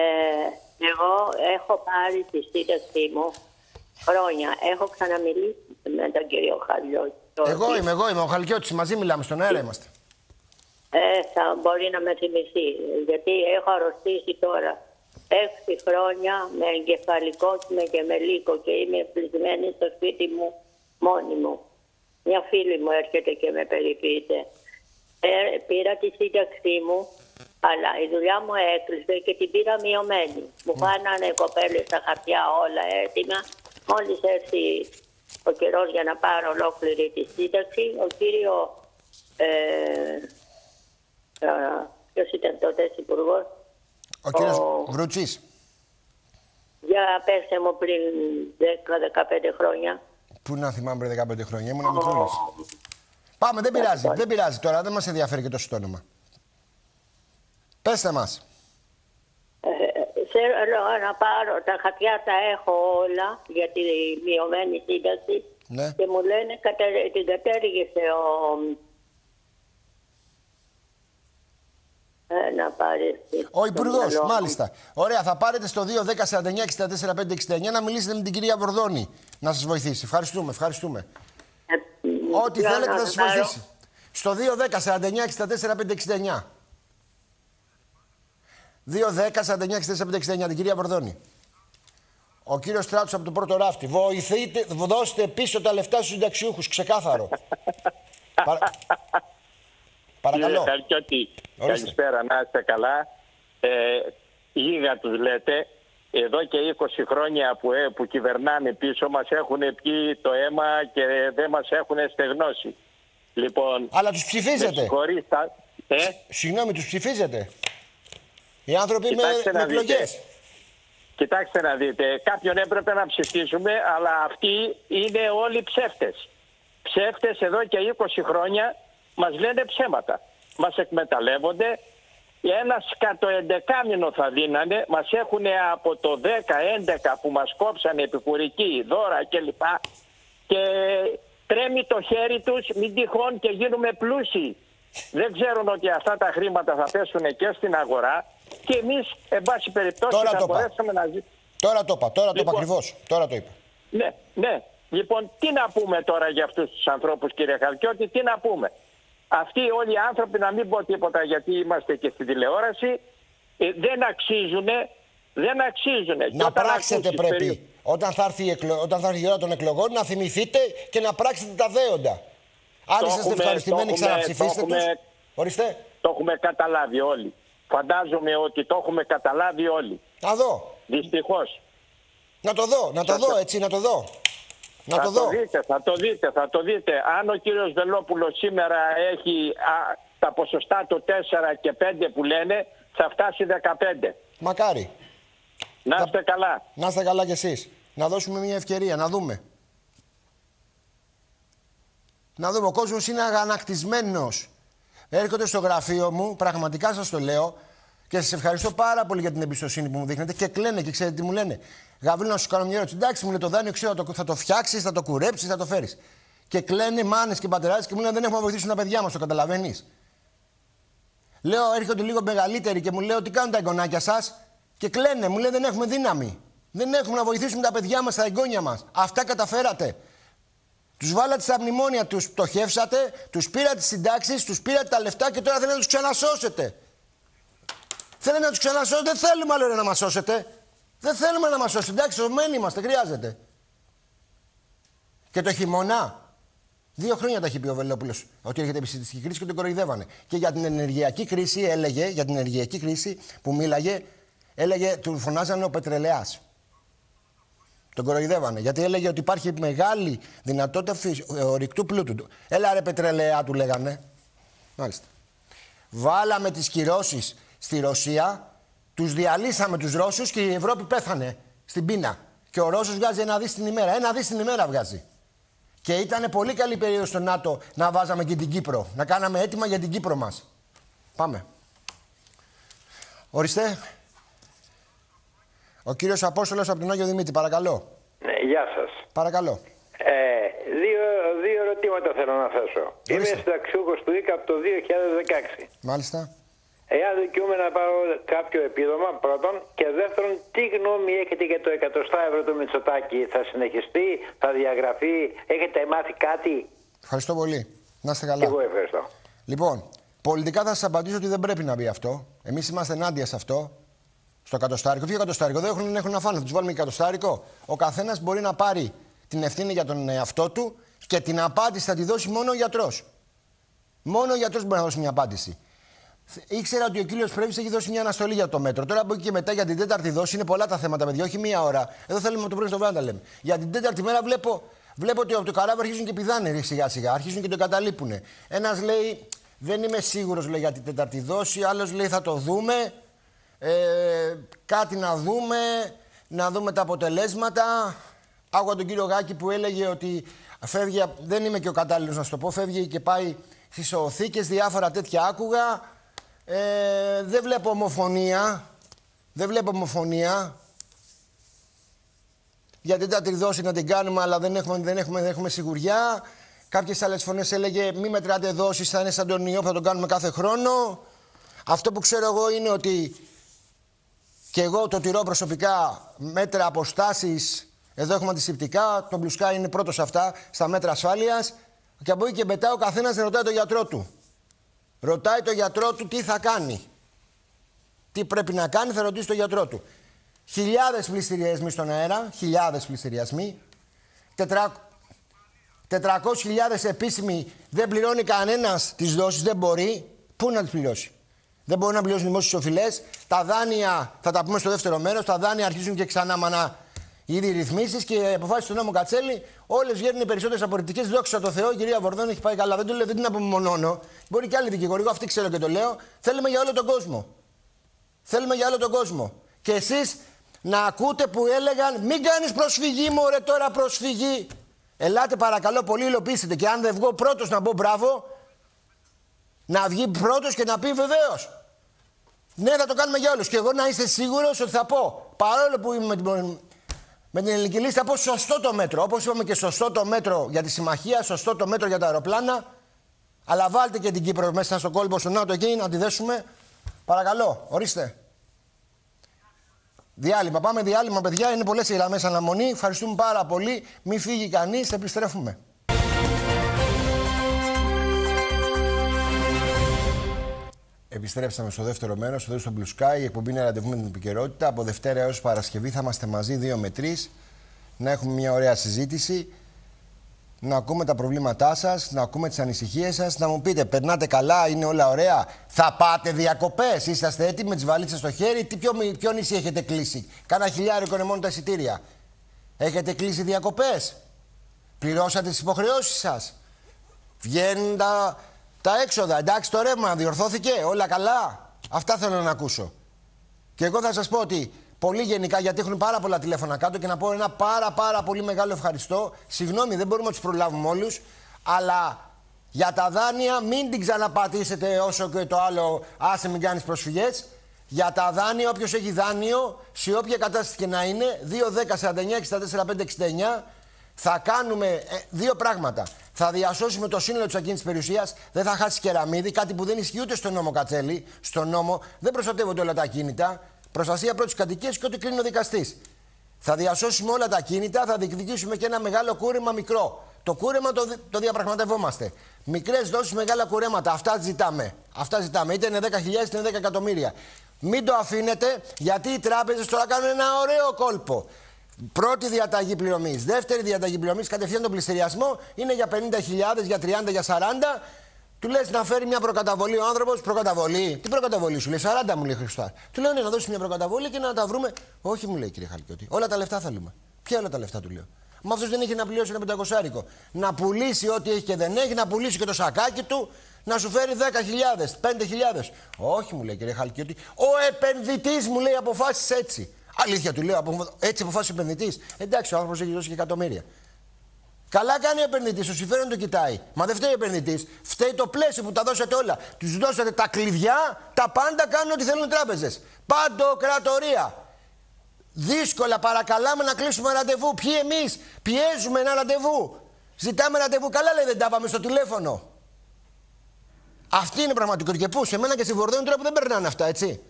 εγώ έχω πάρει τη σύνταξή μου χρόνια έχω ξαναμιλήσει με τον κύριο Χαλιώτης. Εγώ είμαι, εγώ είμαι. Ο Χαλκιώτης, μαζί μιλάμε στον αέρα είμαστε. Ε, θα μπορεί να με θυμηθεί. Γιατί έχω αρρωστήσει τώρα έξι χρόνια με εγκεφαλικό και με λύκο και είμαι πλησμένη στο σπίτι μου μόνη μου. Μια φίλη μου έρχεται και με περιποιείται. Ε, πήρα τη σύνταξή μου, αλλά η δουλειά μου έκλεισε και την πήρα μειωμένη. Μου φάνανε κοπέλες στα χαρτιά όλα έτοιμα. Μόλις έρθει ο καιρός για να πάρω ολόκληρη τη σύνταξη, ο κύριο. Ε, Ποιος ήταν τότε υπουργός, Ο κύριος Βρουτσής. Για πέστε μου πριν 10-15 χρόνια. Πού να θυμάμαι πριν 15 χρόνια, ήμουν μικρός. Πάμε, δεν πειράζει, δεν πειράζει τώρα, δεν μας ενδιαφέρει και τόσο το όνομα. Πέστε μας. Ε, θέλω να πάρω τα χαρτιά τα έχω όλα για τη μειωμένη σύνταξη Ναι. και μου λένε κατε- την κατέργησε ο... Ε, να πάρεις. Ο Υπουργός, μάλιστα. Ωραία, θα πάρετε στο 2-10-49-64-569 να μιλήσετε με την κυρία Βορδόνη να σας βοηθήσει. Ευχαριστούμε, ευχαριστούμε. Ό,τι θέλετε θα σας βοηθήσει. Στο 2-10-49-64-569. 2-10-49-64-569, την κυρία Βορδόνη. Ο κύριος Στράτος από το πρώτο ράφτη. Βοηθείτε, δώστε πίσω τα λεφτά στους συνταξιούχους. Ξεκάθαρο. Παρα- Παρακαλώ. Κύριε Χαλκιώτη, Ορίστε. καλησπέρα, να είστε καλά. Ε, Λίγα τους λέτε. Εδώ και 20 χρόνια που, ε, που κυβερνάνε πίσω μας έχουν πιει το αίμα και δεν μας έχουν στεγνώσει. Λοιπόν, Αλλά τους με ψηφίζετε. συγχωρείστε, ε, Συγγνώμη, τους ψηφίζετε. Οι άνθρωποι με, Κοιτάξτε με να δείτε. εκλογές. Κοιτάξτε να δείτε, κάποιον έπρεπε να ψηφίσουμε, αλλά αυτοί είναι όλοι ψεύτες. Ψεύτες εδώ και 20 χρόνια μας λένε ψέματα. Μας εκμεταλλεύονται. Ένα σκατο εντεκάμινο θα δίνανε, μας έχουν από το 10-11 που μας κόψανε επικουρική, δώρα κλπ. Και τρέμει το χέρι τους, μην τυχόν και γίνουμε πλούσιοι. Δεν ξέρουν ότι αυτά τα χρήματα θα πέσουν και στην αγορά και εμείς, εν πάση περιπτώσει, Τώρα θα το είπα. μπορέσουμε να ζήσουμε. Τώρα το είπα, τώρα το είπα Λοιπόν. ακριβώς. Τώρα το είπα. Ναι, ναι. Λοιπόν, τι να πούμε τώρα για αυτούς τους ανθρώπους, κύριε Χαλκιώτη, τι να πούμε. Αυτοί όλοι οι άνθρωποι, να μην πω τίποτα γιατί είμαστε και στην τηλεόραση, ε, δεν αξίζουν, δεν αξίζουν. Να πράξετε πρέπει. Όταν θα, έρθει η εκλο... Όταν θα έρθει η ώρα των εκλογών, να θυμηθείτε και να πράξετε τα δέοντα. Αν Το είσαστε έχουμε, ευχαριστημένοι, το έχουμε, ξαναψηφίστε το τους. έχουμε. Ορίστε. Το έχουμε καταλάβει όλοι. Φαντάζομαι ότι το έχουμε καταλάβει όλοι. Να δω. Δυστυχώς. Να το δω. Να το Θα δω, το- έτσι, να το δω. Να θα το δω. δείτε, θα το δείτε, θα το δείτε. Αν ο κύριος Βελόπουλος σήμερα έχει α, τα ποσοστά του 4 και 5 που λένε, θα φτάσει 15. Μακάρι. Να είστε καλά. Να είστε καλά κι εσείς. Να δώσουμε μια ευκαιρία, να δούμε. Να δούμε, ο κόσμος είναι αγανακτισμένος. Έρχονται στο γραφείο μου, πραγματικά σας το λέω, και σας ευχαριστώ πάρα πολύ για την εμπιστοσύνη που μου δείχνετε και κλαίνε και ξέρετε τι μου λένε. Γαβρίλο, να σου κάνω μια ερώτηση. Εντάξει, μου λέει το δάνειο, ξέρω, θα το, θα το φτιάξεις, θα το κουρέψεις, θα το φέρεις. Και κλαίνε μάνες και πατεράδες και μου λένε δεν έχουμε να βοηθήσουν τα παιδιά μας, το καταλαβαίνεις. Λέω, έρχονται λίγο μεγαλύτεροι και μου λέω τι κάνουν τα εγγονάκια σας; Και κλαίνε, μου λένε δεν έχουμε δύναμη. Δεν έχουμε να βοηθήσουμε τα παιδιά μας, τα εγγόνια μας. Αυτά καταφέρατε. Τους βάλατε στα μνημόνια, τους πτωχεύσατε, τους πήρατε τις συντάξεις, τους πήρατε τα λεφτά και τώρα θέλετε να τους ξανασώσετε. Θέλετε να τους ξανασώσετε, δεν θέλουμε άλλο να μας σώσετε. Δεν θέλουμε να μας σώσετε. Εντάξει, σωμένοι είμαστε, χρειάζεται. Και το χειμώνα, Δύο χρόνια τα έχει πει ο Βελόπουλος ότι έρχεται επιστημιστική κρίση και τον κοροϊδεύανε. Και για την ενεργειακή κρίση έλεγε, για την ενεργειακή κρίση που μίλαγε, έλεγε, του φωνάζανε ο πετρελαιάς. Τον κοροϊδεύανε. Γιατί έλεγε ότι υπάρχει μεγάλη δυνατότητα φυσ... ε, ορυκτού πλούτου. του. Έλα ρε πετρελαία, του λέγανε. Μάλιστα. Βάλαμε τις κυρώσεις στη Ρωσία, τους διαλύσαμε τους Ρώσους και η Ευρώπη πέθανε στην πείνα. Και ο Ρώσος βγάζει ένα δις την ημέρα. Ένα δις την ημέρα βγάζει. Και ήταν πολύ καλή περίοδος στο ΝΑΤΟ να βάζαμε και την Κύπρο. Να κάναμε έτοιμα για την Κύπρο μας. Πάμε. Ορίστε. Ο κύριος Απόστολος από τον Άγιο Δημήτρη, παρακαλώ. Ναι, γεια σας. Παρακαλώ. Ε, δύο, δύο ερωτήματα θέλω να θέσω. Ορίστε. Είμαι συνταξιούχος του ΙΚΑ από το 2016. Μάλιστα. Εάν δικαιούμαι να πάρω κάποιο επίδομα, πρώτον. Και δεύτερον, τι γνώμη έχετε για το 100 ευρώ του Μητσοτάκη; Θα συνεχιστεί, θα διαγραφεί, έχετε μάθει κάτι; Ευχαριστώ πολύ. Να είστε Και καλά. εγώ ευχαριστώ. Λοιπόν, πολιτικά θα σας απαντήσω ότι δεν πρέπει να μπει αυτό. Εμείς είμαστε ενάντια σε αυτό. Στο κατοστάρικο. Ποιο κατοστάρικο, δεν έχουν, δεν έχουν να φάνε. Θα τους βάλουμε και κατοστάρικο. Ο καθένας μπορεί να πάρει την ευθύνη για τον εαυτό του και την απάντηση θα τη δώσει μόνο ο γιατρός. Μόνο ο γιατρός μπορεί να δώσει μια απάντηση. Ήξερα ότι ο κύριος Πρέβη έχει δώσει μια αναστολή για το μέτρο. Τώρα από εκεί και μετά για την τέταρτη δόση είναι πολλά τα θέματα, παιδιά, όχι μία ώρα. Εδώ θέλουμε το πρωί στο βράδυ να τα λέμε. Για την τέταρτη μέρα βλέπω, βλέπω ότι από το καράβι αρχίζουν και πηδάνε σιγά σιγά, αρχίζουν και το καταλείπουν. Ένας λέει, δεν είμαι σίγουρος για την τέταρτη δόση, άλλος λέει θα το δούμε. Ε, κάτι να δούμε, να δούμε τα αποτελέσματα. Άκουγα τον κύριο Γάκη που έλεγε ότι φεύγει, δεν είμαι και ο κατάλληλος να σου το πω, φεύγει και πάει στις οθήκες, διάφορα τέτοια άκουγα. Ε, δεν βλέπω ομοφωνία. Δεν βλέπω ομοφωνία. Για την τέταρτη δόση να την κάνουμε, αλλά δεν έχουμε, δεν έχουμε, δεν έχουμε σιγουριά. Κάποιες άλλες φωνές έλεγε μη μετράτε δόσεις, θα είναι σαν τον ιό που θα τον κάνουμε κάθε χρόνο. Αυτό που ξέρω εγώ είναι ότι και εγώ το τηρώ προσωπικά μέτρα αποστάσεις. Εδώ έχουμε αντισηπτικά. Το μπλουσκά είναι πρώτος σε αυτά, στα μέτρα ασφάλειας. Και από εκεί και μετά ο καθένας ρωτάει τον γιατρό του. Ρωτάει τον γιατρό του τι θα κάνει. Τι πρέπει να κάνει, θα ρωτήσει τον γιατρό του. Χιλιάδες πληστηριασμοί στον αέρα, χιλιάδες πληστηριασμοί. Τετρά... 400.000 επίσημοι δεν πληρώνει κανένας τις δόσεις, δεν μπορεί. Πού να τις πληρώσει; Δεν μπορεί να πληρώσει δημόσιες οφειλές. Τα δάνεια, θα τα πούμε στο δεύτερο μέρος, τα δάνεια αρχίζουν και ξανά μανά ήδη ρυθμίσεις και οι αποφάσεις του νόμου Κατσέλη, όλες βγαίνουν οι περισσότερες απορριπτικές. Δόξα τω Θεώ, η κυρία Βορδόν έχει πάει καλά. Δεν το λέω, δεν την απομονώνω. Μπορεί και άλλοι δικηγοροί, εγώ αυτή ξέρω και το λέω. Θέλουμε για όλο τον κόσμο. Θέλουμε για όλο τον κόσμο. Και εσείς να ακούτε που έλεγαν, μην κάνεις προσφυγή, μωρέ τώρα προσφυγή. Ελάτε παρακαλώ πολύ, υλοποιήστε. Και αν δεν βγω πρώτος να πω μπράβο, να βγει πρώτος και να πει βεβαίως. Ναι, θα το κάνουμε για όλους. Και εγώ να είστε σίγουρος ότι θα πω, παρόλο που είμαι με την, με την ελληνική λίστα, πω σωστό το μέτρο. Όπως είπαμε και σωστό το μέτρο για τη συμμαχία, σωστό το μέτρο για τα αεροπλάνα. Αλλά βάλτε και την Κύπρο μέσα στο κόλπο στο ΝΑΤΟ εκεί να τη δέσουμε. Παρακαλώ, ορίστε. Διάλειμμα. Πάμε διάλειμμα, παιδιά. Είναι πολλές οι γραμμές αναμονή. Ευχαριστούμε πάρα πολύ. Μην φύγει κανείς. Επιστρέφουμε. Επιστρέψαμε στο δεύτερο μέρος, εδώ στο Blue Sky. Η εκπομπή είναι ραντεβού με την επικαιρότητα. Από Δευτέρα έως Παρασκευή θα είμαστε μαζί 2 με 3. Να έχουμε μια ωραία συζήτηση. Να ακούμε τα προβλήματά σας, να ακούμε τις ανησυχίες σας. Να μου πείτε, περνάτε καλά, είναι όλα ωραία; Θα πάτε διακοπές, είσαστε έτοιμοι με τις βαλίτσες στο χέρι; Τι, ποιο, ποιο νησί έχετε κλείσει; Κάνα χιλιάρικο είναι μόνο τα εισιτήρια. Έχετε κλείσει διακοπές; Πληρώσατε τις υποχρεώσεις σας; Βγαίνουν τα, τα έξοδα. Εντάξει, το ρεύμα διορθώθηκε, όλα καλά. Αυτά θέλω να ακούσω. Και εγώ θα σας πω ότι πολύ γενικά, γιατί έχουν πάρα πολλά τηλέφωνα κάτω και να πω ένα πάρα πάρα πολύ μεγάλο ευχαριστώ. Συγγνώμη, δεν μπορούμε να τους προλάβουμε όλους, αλλά για τα δάνεια μην την ξαναπατήσετε όσο και το άλλο, άσε μην κάνεις προσφυγές. Για τα δάνεια, όποιος έχει δάνειο, σε όποια κατάσταση και να είναι, 2, 10, 49, 64, 5, 69, θα κάνουμε ε, δύο πράγματα. Θα διασώσουμε το σύνολο της ακίνητης περιουσίας, δεν θα χάσει κεραμίδι, κάτι που δεν ισχύει ούτε στο νόμο Κατσέλη. Στο νόμο δεν προστατεύονται όλα τα ακίνητα. Προστασία πρώτης κατοικίας και ό,τι κρίνει ο δικαστής. Θα διασώσουμε όλα τα ακίνητα, θα διεκδικήσουμε και ένα μεγάλο κούρεμα μικρό. Το κούρεμα το, δι- το διαπραγματευόμαστε. Μικρές δόσεις, μεγάλα κουρέματα. Αυτά ζητάμε. Αυτά ζητάμε. Είτε είναι 10.000 είτε είναι 10 εκατομμύρια. Μην το αφήνετε γιατί οι τράπεζες τώρα κάνουν ένα ωραίο κόλπο. Πρώτη διαταγή πληρωμής. Δεύτερη διαταγή πληρωμής, κατευθείαν τον πληστηριασμό είναι για 50.000, για 30, για 40. Του λες να φέρει μια προκαταβολή ο άνθρωπος, προκαταβολή. Τι προκαταβολή σου λέει, 40 μου λέει Χριστός. Του λέω ναι, να δώσεις μια προκαταβολή και να τα βρούμε. Όχι, μου λέει κύριε Χαλκιώτη. Όλα τα λεφτά θέλουμε. Ποια όλα τα λεφτά του λέω. Μα αυτός δεν έχει να πληρώσει ένα πεντακοσάρικο. Να πουλήσει ό,τι έχει και δεν έχει, να πουλήσει και το σακάκι του, να σου φέρει 10.000, 5.000. Όχι, μου λέει κύριε Χαλκιώτη. Ο επενδυτής μου λέει αποφάσισε έτσι. Αλήθεια του λέω, απο- έτσι αποφάσισε ο επενδυτής. Εντάξει, ο άνθρωπος έχει δώσει και εκατομμύρια. Καλά κάνει ο επενδυτής, το συμφέρον το κοιτάει. Μα δεν φταίει ο επενδυτής. Φταίει το πλαίσιο που τα δώσατε όλα. Τους δώσατε τα κλειδιά, τα πάντα κάνουν ό,τι θέλουν οι τράπεζες. Παντοκρατορία. Δύσκολα παρακαλάμε να κλείσουμε ραντεβού. Ποιοι εμείς πιέζουμε ένα ραντεβού. Ζητάμε ραντεβού. Καλά λέει δεν τα πάμε στο τηλέφωνο. Αυτή είναι η πραγματικότητα. Και πού, σε μένα και στη Βορδόνη τώρα που δεν περνάνε αυτά, έτσι.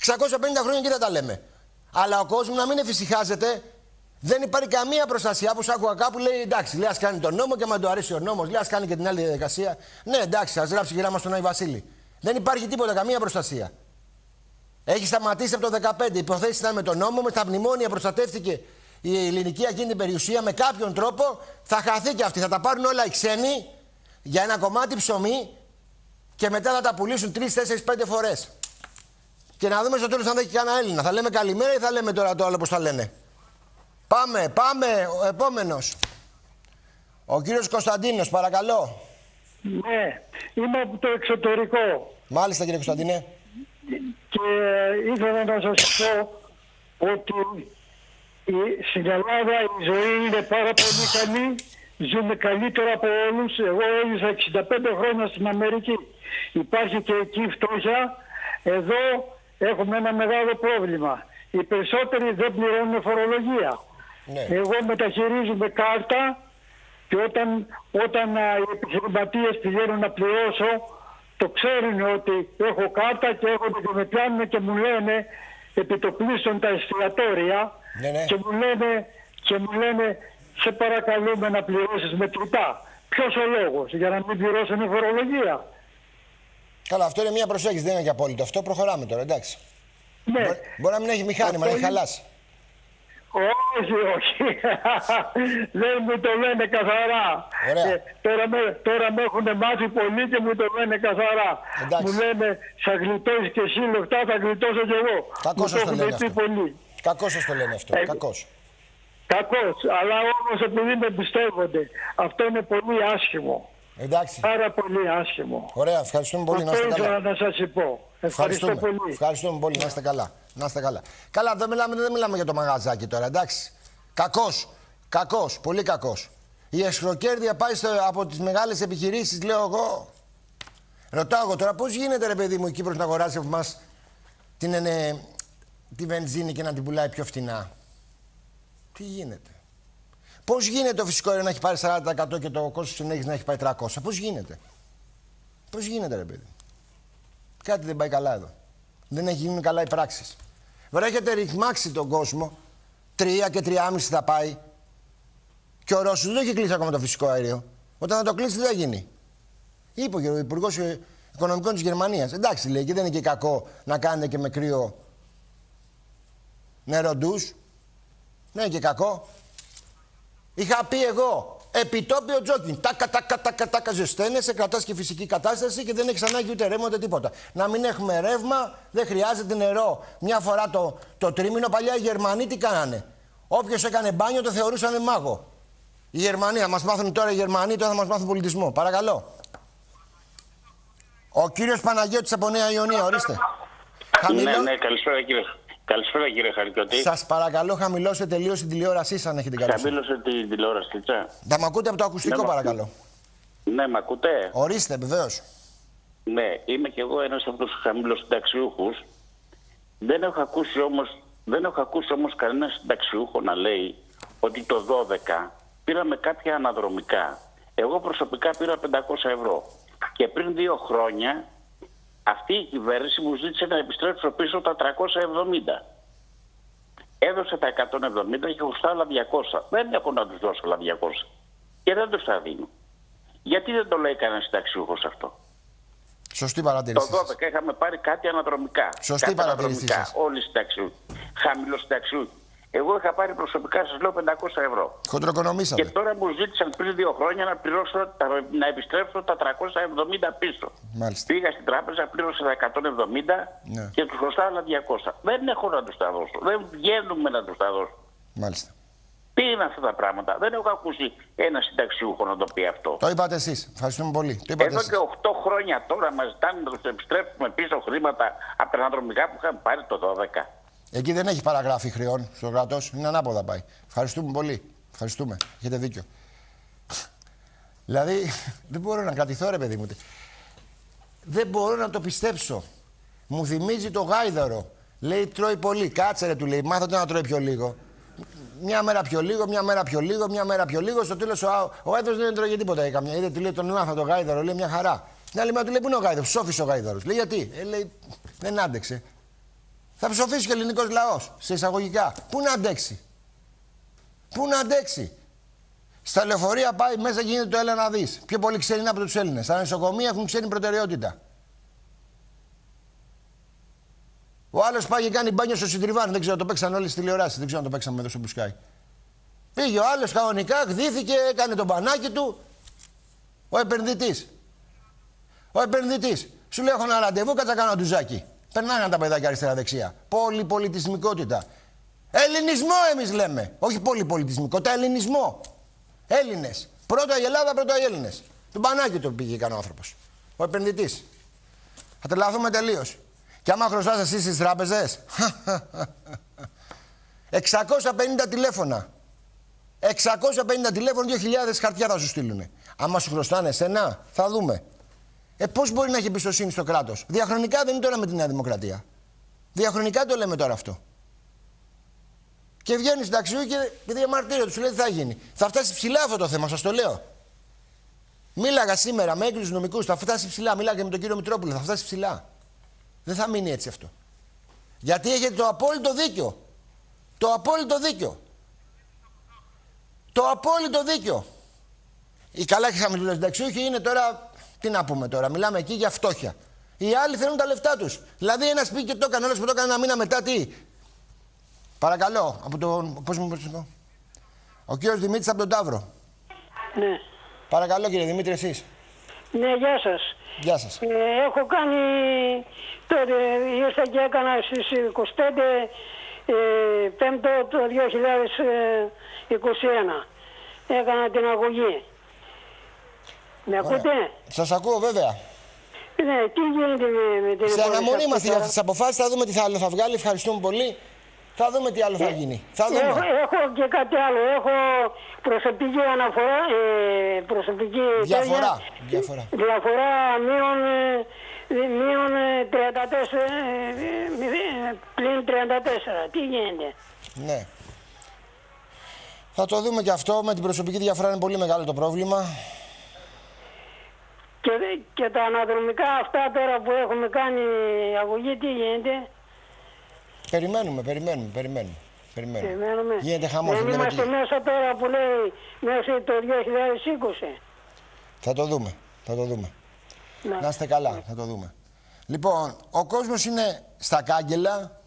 650 χρόνια και δεν τα λέμε. Αλλά ο κόσμος να μην εφησυχάζεται. Δεν υπάρχει καμία προστασία. Όπως άκουγα κάπου λέει εντάξει, λέει ας κάνει τον νόμο και μας το αρέσει ο νόμος. Λέει ας κάνει και την άλλη διαδικασία. Ναι, εντάξει, ας γράψει γυρά μα τον Άι Βασίλη. Δεν υπάρχει τίποτα, καμία προστασία. Έχει σταματήσει από το 2015. Η υποθέση ήταν με τον νόμο, με τα μνημόνια προστατεύτηκε η ελληνική εκείνη την περιουσία με κάποιον τρόπο. Θα χαθεί και αυτή. Θα τα πάρουν όλα οι ξένοι για ένα κομμάτι ψωμί και μετά θα τα πουλήσουν 3, 4, 5 φορές. Και να δούμε στο τέλος αν θα έχει κανένα Έλληνα. Θα λέμε καλημέρα ή θα λέμε τώρα το άλλο πώς θα λένε. Πάμε, πάμε, ο επόμενος. Ο κύριος Κωνσταντίνος, παρακαλώ. Ναι, είμαι από το εξωτερικό. Μάλιστα κύριε Κωνσταντίνε. Και ήθελα να σας πω ότι η- στην Ελλάδα η ζωή είναι πάρα πολύ καλή. Ζούμε καλύτερα από όλους. Εγώ έζησα 65 χρόνια στην Αμερική. Υπάρχει και εκεί φτώχεια. Εδώ έχουμε ένα μεγάλο πρόβλημα. Οι περισσότεροι δεν πληρώνουν φορολογία. Ναι. Εγώ μεταχειρίζομαι κάρτα και όταν, όταν α, οι επιχειρηματίες πηγαίνουν να πληρώσω το ξέρουν ότι έχω κάρτα και έρχονται και με πιάνουν και μου λένε επιτοπλίστων τα εστιατόρια Ναι, ναι. και μου λένε, και μου λένε σε παρακαλούμε να πληρώσεις μετρητά. Ποιος ο λόγος, για να μην πληρώσουν φορολογία; Καλά, αυτό είναι μια προσέγγιση, δεν είναι και απόλυτο. Αυτό προχωράμε τώρα, εντάξει. Ναι, Μπορεί, μπορεί να μην έχει μηχάνημα, να Αυτό έχει είναι- χαλάσει. όχι, όχι. Δεν μου το λένε καθαρά. Ωραία. Ε, τώρα, με, τώρα με έχουν μάθει πολύ και μου το λένε καθαρά. Εντάξει. Μου λένε θα γλιτώσει και εσύ λεφτά, θα γλιτώσω κι εγώ. Κακός Μου σας το έχουν λένε πει αυτό. πολύ. Κακός σας το λένε αυτό. Ε, Κακός. Κακός, αλλά όμως επειδή με εμπιστεύονται. Αυτό είναι πολύ άσχημο. Εντάξει. Πάρα πολύ άσχημο. Ωραία, ευχαριστούμε πολύ. Να Αυτό είστε ήθελα καλά. να σας πω. Ευχαριστώ Ευχαριστούμε. πολύ. Ευχαριστούμε πολύ. Να είστε καλά. Να είστε καλά. Καλά, δεν μιλάμε, δεν μιλάμε για το μαγαζάκι τώρα, εντάξει. Κακός. Κακός. Πολύ κακός. Η εσχροκέρδεια πάει στο, από τις μεγάλες επιχειρήσεις, λέω εγώ. Ρωτάω εγώ τώρα, πώς γίνεται ρε παιδί μου η Κύπρος να αγοράσει από εμάς την, ενε- τη βενζίνη και να την πουλάει πιο φτηνά; Τι γίνεται; Πώς γίνεται το φυσικό αέριο να έχει πάρει 40% και το κόστος συνέχεια να έχει πάει 300. Πώς γίνεται; Πώς γίνεται, ρε παιδί; Κάτι δεν πάει καλά εδώ. Δεν έχει γίνει καλά οι πράξεις. Βέβαια έχετε ρυθμάξει τον κόσμο. Τρία και τριάμιση θα πάει. Και ο Ρώσος δεν έχει κλείσει ακόμα το φυσικό αέριο. Όταν θα το κλείσει, τι θα γίνει. Είπε ο Υπουργός Οικονομικών της Γερμανίας. Εντάξει, λέει, και δεν είναι και κακό να κάνετε και με κρύο νερό ντους. Δεν είναι και κακό. Είχα πει εγώ, επιτόπιο τζόκινγκ. Τάκα, τάκα, τάκα, τάκα, ζεσταίνεσαι, κρατάς και φυσική κατάσταση και δεν έχεις ανάγκη ούτε ρεύμα ούτε τίποτα. Να μην έχουμε ρεύμα, δεν χρειάζεται νερό. Μια φορά το, το τρίμηνο, παλιά οι Γερμανοί τι κάνανε. Όποιος έκανε μπάνιο το θεωρούσαν μάγο. Οι Γερμανοί, θα μας μάθουν τώρα οι Γερμανοί, τώρα θα μας μάθουν πολιτισμό. Παρακαλώ. Ο κύριος Παναγιώτης από Νέα Ιωνία, ορίστε. Ναι, ναι, καλησπέρα κύριε, καλησπέρα, κύριε Χαρκιώτη. Σας παρακαλώ, χαμηλώστε τελείως την τηλεόρασή σας αν έχετε καλή. Χαμήλωσε την τηλεόραση, τσα. Θα μ' ακούτε από το ακουστικό, Ναι, μα- παρακαλώ. Ναι, μ' ακούτε; Ορίστε, βεβαίως. Ναι, είμαι κι εγώ ένας από τους χαμηλοσυνταξιούχους. Δεν έχω ακούσει όμως, δεν έχω ακούσει όμως κανένας συνταξιούχο να λέει ότι το 12 πήραμε κάποια αναδρομικά. Εγώ προσωπικά πήρα 500 ευρώ. Και πριν δύο χρόνια αυτή η κυβέρνηση μου ζήτησε να επιστρέψω πίσω τα 370. Έδωσε τα 170 και χρωστάω άλλα 200. Δεν έχω να τους δώσω άλλα 200. Και δεν τους τα δίνω. Γιατί δεν το λέει κανένας συνταξιούχος αυτό; Σωστή Το παρατήρηση. 12 είχαμε πάρει κάτι αναδρομικά. Σωστή Κάτι παρατήρησή αναδρομικά. σας. Όλοι συνταξιούχοι. Χαμηλός συνταξιούχοι. Εγώ είχα πάρει προσωπικά, σας λέω, 500 ευρώ. Και Χοντροκονομήσατε. τώρα μου ζήτησαν πριν δύο χρόνια να, πληρώσω, τα- να επιστρέψω τα 370 πίσω. Μάλιστα. Πήγα στην τράπεζα, πλήρωσα τα 170 Ναι. και τους χρωστάω άλλα 200. Δεν έχω να τους τα δώσω. Δεν βγαίνουμε να τους τα δώσω. Μάλιστα. Τι είναι αυτά τα πράγματα; Δεν έχω ακούσει ένα συνταξιούχο να το πει αυτό. Το είπατε εσείς. Ευχαριστούμε πολύ. Το είπατε Εδώ εσείς. και 8 χρόνια τώρα μας ζητάνε να τους επιστρέψουμε πίσω χρήματα από τα αναδρομικά που είχαμε πάρει το 12. Εκεί δεν έχει παραγράφει χρεών στο κράτος. Είναι ανάποδα πάει. Ευχαριστούμε πολύ. Ευχαριστούμε. Έχετε δίκιο. Δηλαδή, δεν μπορώ να κρατηθώ, ρε παιδί μου. Δεν μπορώ να το πιστέψω. Μου θυμίζει το γάιδαρο. Λέει τρώει πολύ. Κάτσε ρε, του λέει. Μάθατε να τρώει πιο λίγο. Μια μέρα πιο λίγο, μια μέρα πιο λίγο, μια μέρα πιο λίγο. Στο τέλος ο, ο γάιδαρο δεν τρώγε τίποτα. Καμιά είδε, του λέει τον μάθα το γάιδαρο. Λέει μια χαρά. Την άλλη μέρα του λέει: Πού είναι ο Γάιδαρος, ψόφισε ο Γάιδαρος. Λέει: Γιατί, ε, λέει: Δεν άντεξε. Θα ψοφήσει και ο ελληνικός λαός, σε εισαγωγικά. Πού να αντέξει; Πού να αντέξει; Στα λεωφορεία πάει μέσα και γίνεται το έλα να δεις. Πιο πολύ ξέρει είναι από τους Έλληνες. Στα νοσοκομεία έχουν ξένη προτεραιότητα. Ο άλλος πάει και κάνει μπάνιο στο συντριβάν. Δεν ξέρω, το παίξαν όλοι στη τηλεοράση. Δεν ξέρω αν το παίξαμε εδώ στο Μπουσκάι. Πήγε ο άλλος κανονικά, γδύθηκε, έκανε τον πανάκι του. Ο επενδυτής. Ο επενδυτής. Σου λέει: Έχω ένα ραντεβού, κάτσα κάνω ντουζάκι. Περνάγαν τα παιδάκια αριστερά-δεξιά. Πολυπολιτισμικότητα. Ελληνισμό εμείς λέμε. Όχι πολυπολιτισμικότητα, ελληνισμό. Έλληνες. Πρώτα η Ελλάδα, πρώτα οι Έλληνες. Τον πανάκι του πήγε ο άνθρωπος. Ο επενδυτής. Θα τρελαθούμε τελείως. Και άμα χρωστάς εσύ στις τράπεζες. 650 τηλέφωνα. 650 τηλέφωνα, 2.000 χαρτιά θα σου στείλουν. Άμα σου χρωστάνε εσένα, θα δούμε. Ε, πώς μπορεί να έχει εμπιστοσύνη στο κράτος; Διαχρονικά δεν είναι τώρα με τη Νέα Δημοκρατία. Διαχρονικά το λέμε τώρα αυτό. Και βγαίνει συνταξιού και διαμαρτύρεται, του λέει τι θα γίνει. Θα φτάσει ψηλά αυτό το θέμα, σας το λέω. Μίλαγα σήμερα με έγκριτου νομικούς, θα φτάσει ψηλά. Μίλαγα και με τον κύριο Μητρόπουλο, θα φτάσει ψηλά. Δεν θα μείνει έτσι αυτό. Γιατί έχετε το απόλυτο δίκιο. Το απόλυτο δίκιο. Το απόλυτο δίκιο. Οι καλά και χαμηλού συνταξιούχοι είναι τώρα. Τι να πούμε τώρα, μιλάμε εκεί για φτώχεια. Οι άλλοι θέλουν τα λεφτά τους. Δηλαδή, ένας πήγε και το έκανε, άλλο που το έκανε ένα μήνα μετά, τι; Παρακαλώ, από τον. Πώς μου πει Ο κύριος Δημήτρης από τον Ταύρο. Ναι. Παρακαλώ, κύριε Δημήτρη, εσείς. Ναι, γεια σας. Γεια σας. Ε, έχω κάνει. Τότε ήρθα και έκανα στις 25 ε, Πέμπτο το 2021. Έκανα την αγωγή. Με ακούτε; Σας ακούω, βέβαια. Ναι, τι γίνεται με, με την Σε αναμονή υπόθεση είμαστε αυτή για αυτές τις αποφάσεις. Θα δούμε τι θα άλλο θα βγάλει. Ευχαριστούμε πολύ. Θα δούμε τι άλλο θα γίνει. Θα Έχω, δούμε. έχω και κάτι άλλο. Έχω προσωπική αναφορά, ε, προσωπική Διαφορά. τέτοια, Διαφορά. διαφορά μείον, ε, μείον ε, 34, ε, ε, πλην 34. Τι γίνεται; Ναι. Θα το δούμε και αυτό. Με την προσωπική διαφορά είναι πολύ μεγάλο το πρόβλημα. Και, και τα αναδρομικά αυτά τώρα που έχουμε κάνει αγωγή, τι γίνεται; Περιμένουμε, περιμένουμε, περιμένουμε. περιμένουμε. Περιμένουμε. Γίνεται χαμός. Δεν δεν λέμε είμαστε τι- μέσα τώρα που λέει μέσα το 2020. Θα το δούμε. Θα το δούμε. Να. Να είστε καλά, θα το δούμε. Λοιπόν, ο κόσμος είναι στα κάγκελα.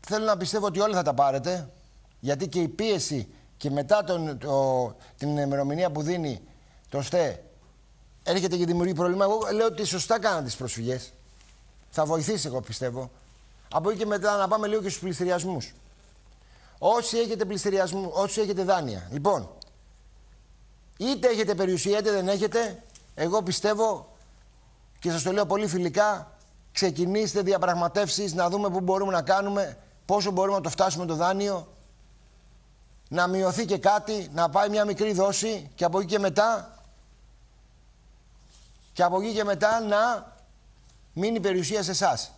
Θέλω να πιστεύω ότι όλοι θα τα πάρετε. Γιατί και η πίεση και μετά τον, το, την ημερομηνία που δίνει το ΣΤΕ έρχεται και δημιουργεί πρόβλημα. Εγώ λέω ότι σωστά κάναν τις προσφυγές. Θα βοηθήσει, εγώ πιστεύω. Από εκεί και μετά να πάμε λίγο και στους πληστηριασμούς. Όσοι έχετε πληστηριασμού, όσοι έχετε δάνεια. Λοιπόν, είτε έχετε περιουσία είτε δεν έχετε, εγώ πιστεύω και σας το λέω πολύ φιλικά, ξεκινήστε διαπραγματεύσεις, να δούμε πού μπορούμε να κάνουμε, πόσο μπορούμε να το φτάσουμε το δάνειο, να μειωθεί και κάτι, να πάει μια μικρή δόση και από εκεί και μετά και από εκεί και μετά να μείνει η περιουσία σε εσάς.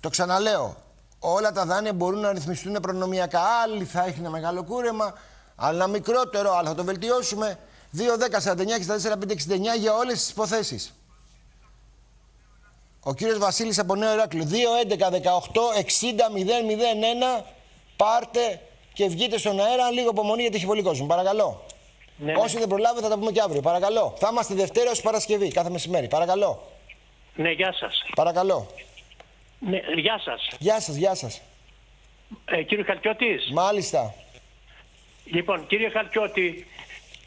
Το ξαναλέω. Όλα τα δάνεια μπορούν να ρυθμιστούν προνομιακά. Άλλοι θα έχει ένα μεγάλο κούρεμα, αλλά ένα μικρότερο, αλλά θα το βελτιώσουμε. 2, 10, 49, 64, 5, 69 για όλες τις υποθέσεις. Ο κύριος Βασίλης από Νέο Ηράκλειο. 2, 11, 18, 60, 0, 0, 1. Πάρτε και βγείτε στον αέρα. Λίγο υπομονή γιατί έχει πολύ κόσμο. Παρακαλώ. Ναι, Όσοι δεν προλάβετε θα τα πούμε και αύριο. Παρακαλώ. Θα είμαστε Δευτέρα ως Παρασκευή, κάθε μεσημέρι. Παρακαλώ. ναι, γεια σας. Παρακαλώ. Ναι, γεια σας. Γεια σας, γεια σας. Ε, κύριε Χαλκιώτης. Μάλιστα. Λοιπόν, κύριε Χαλκιώτη,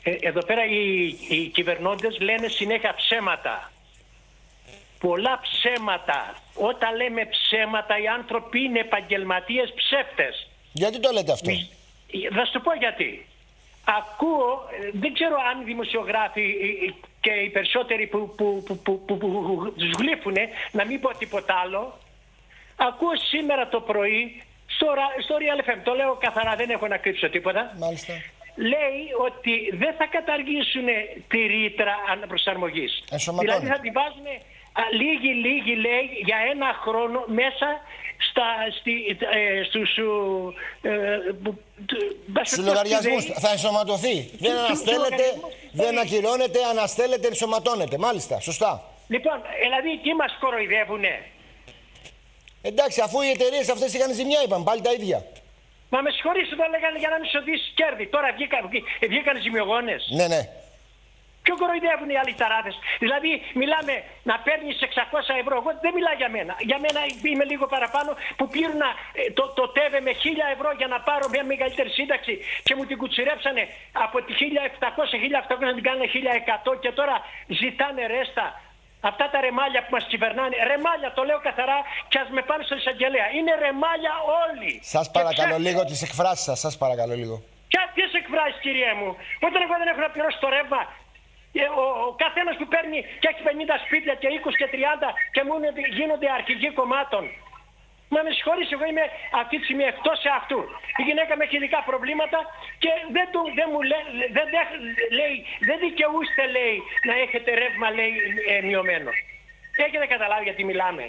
ε, εδώ πέρα οι, οι κυβερνώντες λένε συνέχεια ψέματα. Πολλά ψέματα. Όταν λέμε ψέματα, οι άνθρωποι είναι επαγγελματίες ψεύτες. Γιατί το λέτε αυτό; Θα σου το πω γιατί. Ακούω, ε, δεν ξέρω αν οι δημοσιογράφοι ε, ε, και οι περισσότεροι που, που, που, που, που, που τους γλύφουνε, να μην πω τίποτα άλλο, ακούω σήμερα το πρωί στο, ρα- στο Real FM, το λέω καθαρά, δεν έχω να κρύψω τίποτα, Μάλιστα. λέει ότι δεν θα καταργήσουν τη ρήτρα προσαρμογής. Ενσωματώνεται. Δηλαδή θα τη βάζουν λίγοι λίγοι λέει για ένα χρόνο μέσα στα, στη, ε, στους, ε, που- του- μέσα Στους στα λογαριασμούς σπουδαίοι. θα ενσωματωθεί. Δεν Στους αναστέλλεται, λογαριασμούς δεν θα- ακυρώνεται, αναστέλλεται, ενσωματώνεται. Μάλιστα, σωστά. Λοιπόν, δηλαδή εκεί μας κοροϊδεύουνε; Εντάξει, αφού οι εταιρείες αυτές είχαν ζημιά, είπαν πάλι τα ίδια. Μα με συγχωρείς εδώ λέγανε για να μην σωδείς κέρδη. Τώρα βγήκαν, βγήκαν ζημιογόνες. Ναι, ναι. Ποιο κοροϊδεύουν οι άλλοι ταράδες. Δηλαδή, μιλάμε να παίρνεις 600 ευρώ. Εγώ δεν μιλάω για μένα. Για μένα είμαι λίγο παραπάνω που πλήρωνα ε, το, το ΤΕΒΕ με 1000 ευρώ για να πάρω μια μεγαλύτερη σύνταξη και μου την κουτσιρέψανε από τη 1700-1800 να την κάνουν 1100 και τώρα ζητάνε ρέστα. Αυτά τα ρεμάλια που μας κυβερνάνε, ρεμάλια το λέω καθαρά και ας με πάνε στο εισαγγελέα. Είναι ρεμάλια όλοι. Σας Και παρακαλώ ψεύτες. λίγο τις εκφράσεις σας, σας παρακαλώ λίγο. Ποια ποιες εκφράσεις κυρία μου. Όταν εγώ δεν έχω να πληρώσω το ρεύμα. Ε, Ο, ο καθένας που παίρνει και έχει 50 σπίτια και 20 και 30 και μου είναι- γίνονται αρχηγοί κομμάτων. Μα με συγχωρείς, εγώ είμαι αυτή τη στιγμή εκτός σε αυτού. Η γυναίκα με έχει ειδικά προβλήματα και δεν, του, δεν μου λέ, δεν, δεν, λέει, δεν δικαιούστε λέει να έχετε ρεύμα λέει ε, μειωμένο. Έχετε καταλάβει γιατί μιλάμε.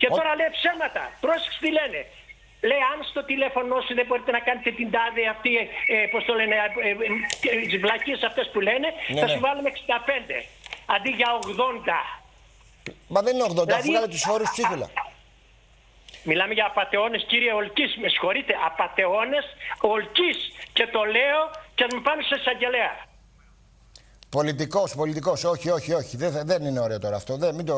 Και τώρα λέει ψέματα. Πρόσεξε τι λένε. Λέει αν στο τηλέφωνο σου δεν μπορείτε να κάνετε την τάδε αυτή, ε, πώς το λένε, ε, ε, ε, τις βλακίες αυτές που λένε, Ναι, θα ναι. σου βάλουμε 65 αντί για 80. Μα δεν είναι 80, αφού Δηλαδή- βγάλε τους φόρους ψίχουλα. Μιλάμε για απαταιώνες κύριε Ολκής, με συγχωρείτε, απαταιώνες Ολκής και το λέω και να με πάνε σε εισαγγελέα. Πολιτικός, πολιτικός. Όχι, όχι, όχι. Δεν, δεν είναι ωραίο τώρα αυτό. Δεν, μην το,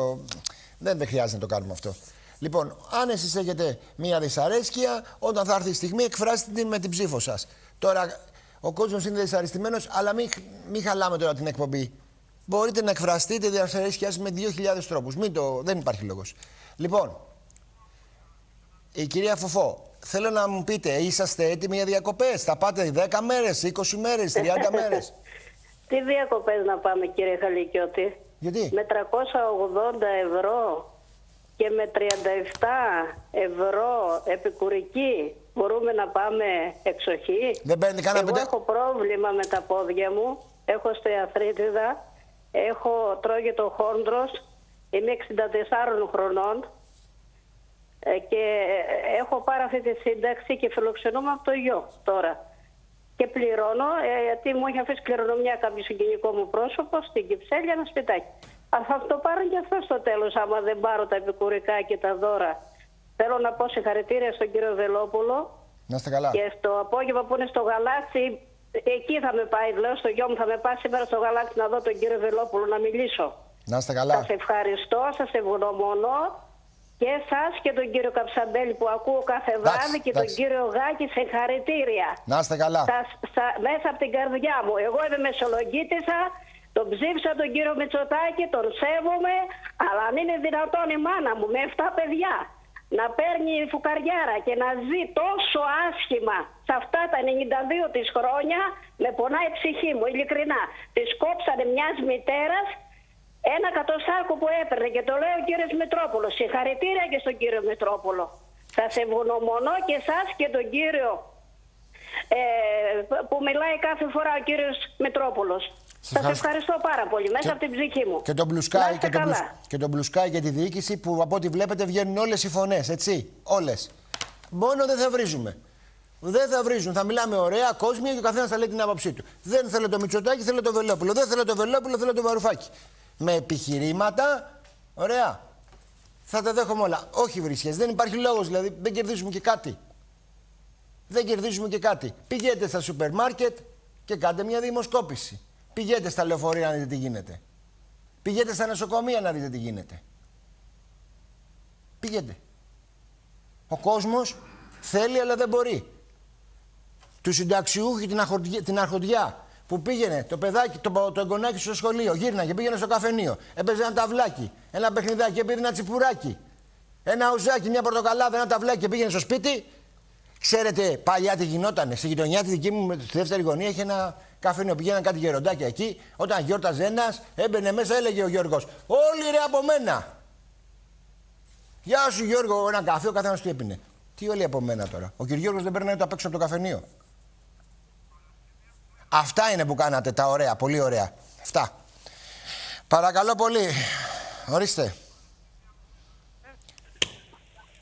δεν, δεν χρειάζεται να το κάνουμε αυτό. Λοιπόν, αν εσείς έχετε μία δυσαρέσκεια, όταν θα έρθει η στιγμή, εκφράστε την με την ψήφο σας. Τώρα, ο κόσμος είναι δυσαρεστημένος, αλλά μην, μην χαλάμε τώρα την εκπομπή. Μπορείτε να εκφραστείτε τη δυσαρέσκειας σας με 2.000 τρόπους. Δεν υπάρχει λόγος. Λοιπόν, η κυρία Φοφό, θέλω να μου πείτε, είσαστε έτοιμοι για διακοπές; Θα πάτε 10 μέρες, 20 μέρες, 30 μέρες; Τι διακοπές να πάμε κύριε Χαλικιώτη; Γιατί; Με 380 ευρώ και με 37 ευρώ επικουρική μπορούμε να πάμε εξοχή. Δεν παίρνει κανένα Εγώ πεντά- έχω πρόβλημα με τα πόδια μου, έχω στεαθρίτιδα, έχω τρώγετο χόντρος, είμαι 64 χρονών ε, και ε, έχω πάρει αυτή τη σύνταξη και φιλοξενούμαι από το γιο τώρα. Και πληρώνω, ε, γιατί μου έχει αφήσει κληρονομιά κάποιος συγγενικό μου πρόσωπος στην Κυψέλη ένα σπιτάκι. Αλλά θα το πάρω και αυτό στο τέλος, άμα δεν πάρω τα επικουρικά και τα δώρα. Θέλω να πω συγχαρητήρια στον κύριο Βελόπουλο Να είστε καλά. και στο απόγευμα που είναι στο γαλάτσι, εκεί θα με πάει, λέω στο γιο μου, θα με πάει σήμερα στο γαλάτσι να δω τον κύριο Βελόπουλο να μιλήσω. Να είστε καλά. Σας ευχαριστώ, σας ευγνωμονώ και εσάς και τον κύριο Καψαμπέλη που ακούω κάθε Εντάξει, βράδυ και τον εντάξει. κύριο Γάκη συγχαρητήρια. Να είστε καλά. Σας, σα- μέσα από την καρδιά μου. Εγώ είμαι μεσολογγίτησα, τον ψήφισα τον κύριο Μητσοτάκη, τον σέβομαι, αλλά αν είναι δυνατόν η μάνα μου με 7 παιδιά να παίρνει φουκαριάρα και να ζει τόσο άσχημα σε αυτά τα 92 της χρόνια, με πονάει η ψυχή μου, ειλικρινά. Τη κόψανε μιας μητέρας ένα κατοστάρκο που έπαιρνε και το λέει ο κύριος Μητρόπουλος. Συγχαρητήρια και στον κύριο Μητρόπουλο. Σας ευγνωμονώ και εσάς και τον κύριο ε, που μιλάει κάθε φορά ο κύριος Μητρόπουλος. Σας ευχαριστώ. ευχαριστώ πάρα πολύ, μέσα από την ψυχή μου. Και τον Blue Να Sky είστε και τον, καλά. Blue, και τον Blue Sky και τη διοίκηση που από ό,τι βλέπετε βγαίνουν όλες οι φωνές, έτσι. Όλες. Μόνο δεν θα βρίζουμε. Δεν θα βρίζουν. Θα μιλάμε ωραία, κόσμια και ο καθένας θα λέει την άποψή του. Δεν θέλω το Μητσοτάκι, θέλω το Βελόπουλο. Δεν θέλω το Βελόπουλο, θέλω το Βαρουφάκι. Με επιχειρήματα, ωραία. Θα τα δέχομαι όλα. Όχι βρισιές. Δεν υπάρχει λόγος δηλαδή. Δεν κερδίζουμε και κάτι. Δεν κερδίζουμε και κάτι. Πηγαίνετε στα σούπερ μάρκετ και κάντε μια δημοσκόπηση. Πηγαίνετε στα λεωφορεία να δείτε τι γίνεται. Πηγαίνετε στα νοσοκομεία να δείτε τι γίνεται. Πηγαίνετε. Ο κόσμος θέλει αλλά δεν μπορεί. Τους συνταξιούχοι την, αρχοντιά, την αρχοντιά που πήγαινε το παιδάκι, το, το εγγονάκι στο σχολείο, γύρναγε, πήγαινε στο καφενείο, έπαιζε ένα ταυλάκι, ένα παιχνιδάκι, έπαιρνε ένα τσιπουράκι, ένα ουζάκι, μια πορτοκαλάδα, ένα ταυλάκι και πήγαινε στο σπίτι. Ξέρετε παλιά τι γινότανε. Στη γειτονιά τη δική μου, στη δεύτερη γωνία, είχε ένα καφενείο. Πηγαίναν κάτι γεροντάκια εκεί. Όταν γιόρταζε ένας, έμπαινε μέσα, έλεγε ο Γιώργος: Όλοι ρε από μένα. Γεια σου Γιώργο, ένα καφέ, ο καθένας του έπινε. Τι όλοι από μένα τώρα. Ο κ. Γιώργος δεν παίρνει το απ' έξω από το καφενείο. Αυτά είναι που κάνατε τα ωραία, πολύ ωραία. Αυτά. Παρακαλώ πολύ. Ορίστε.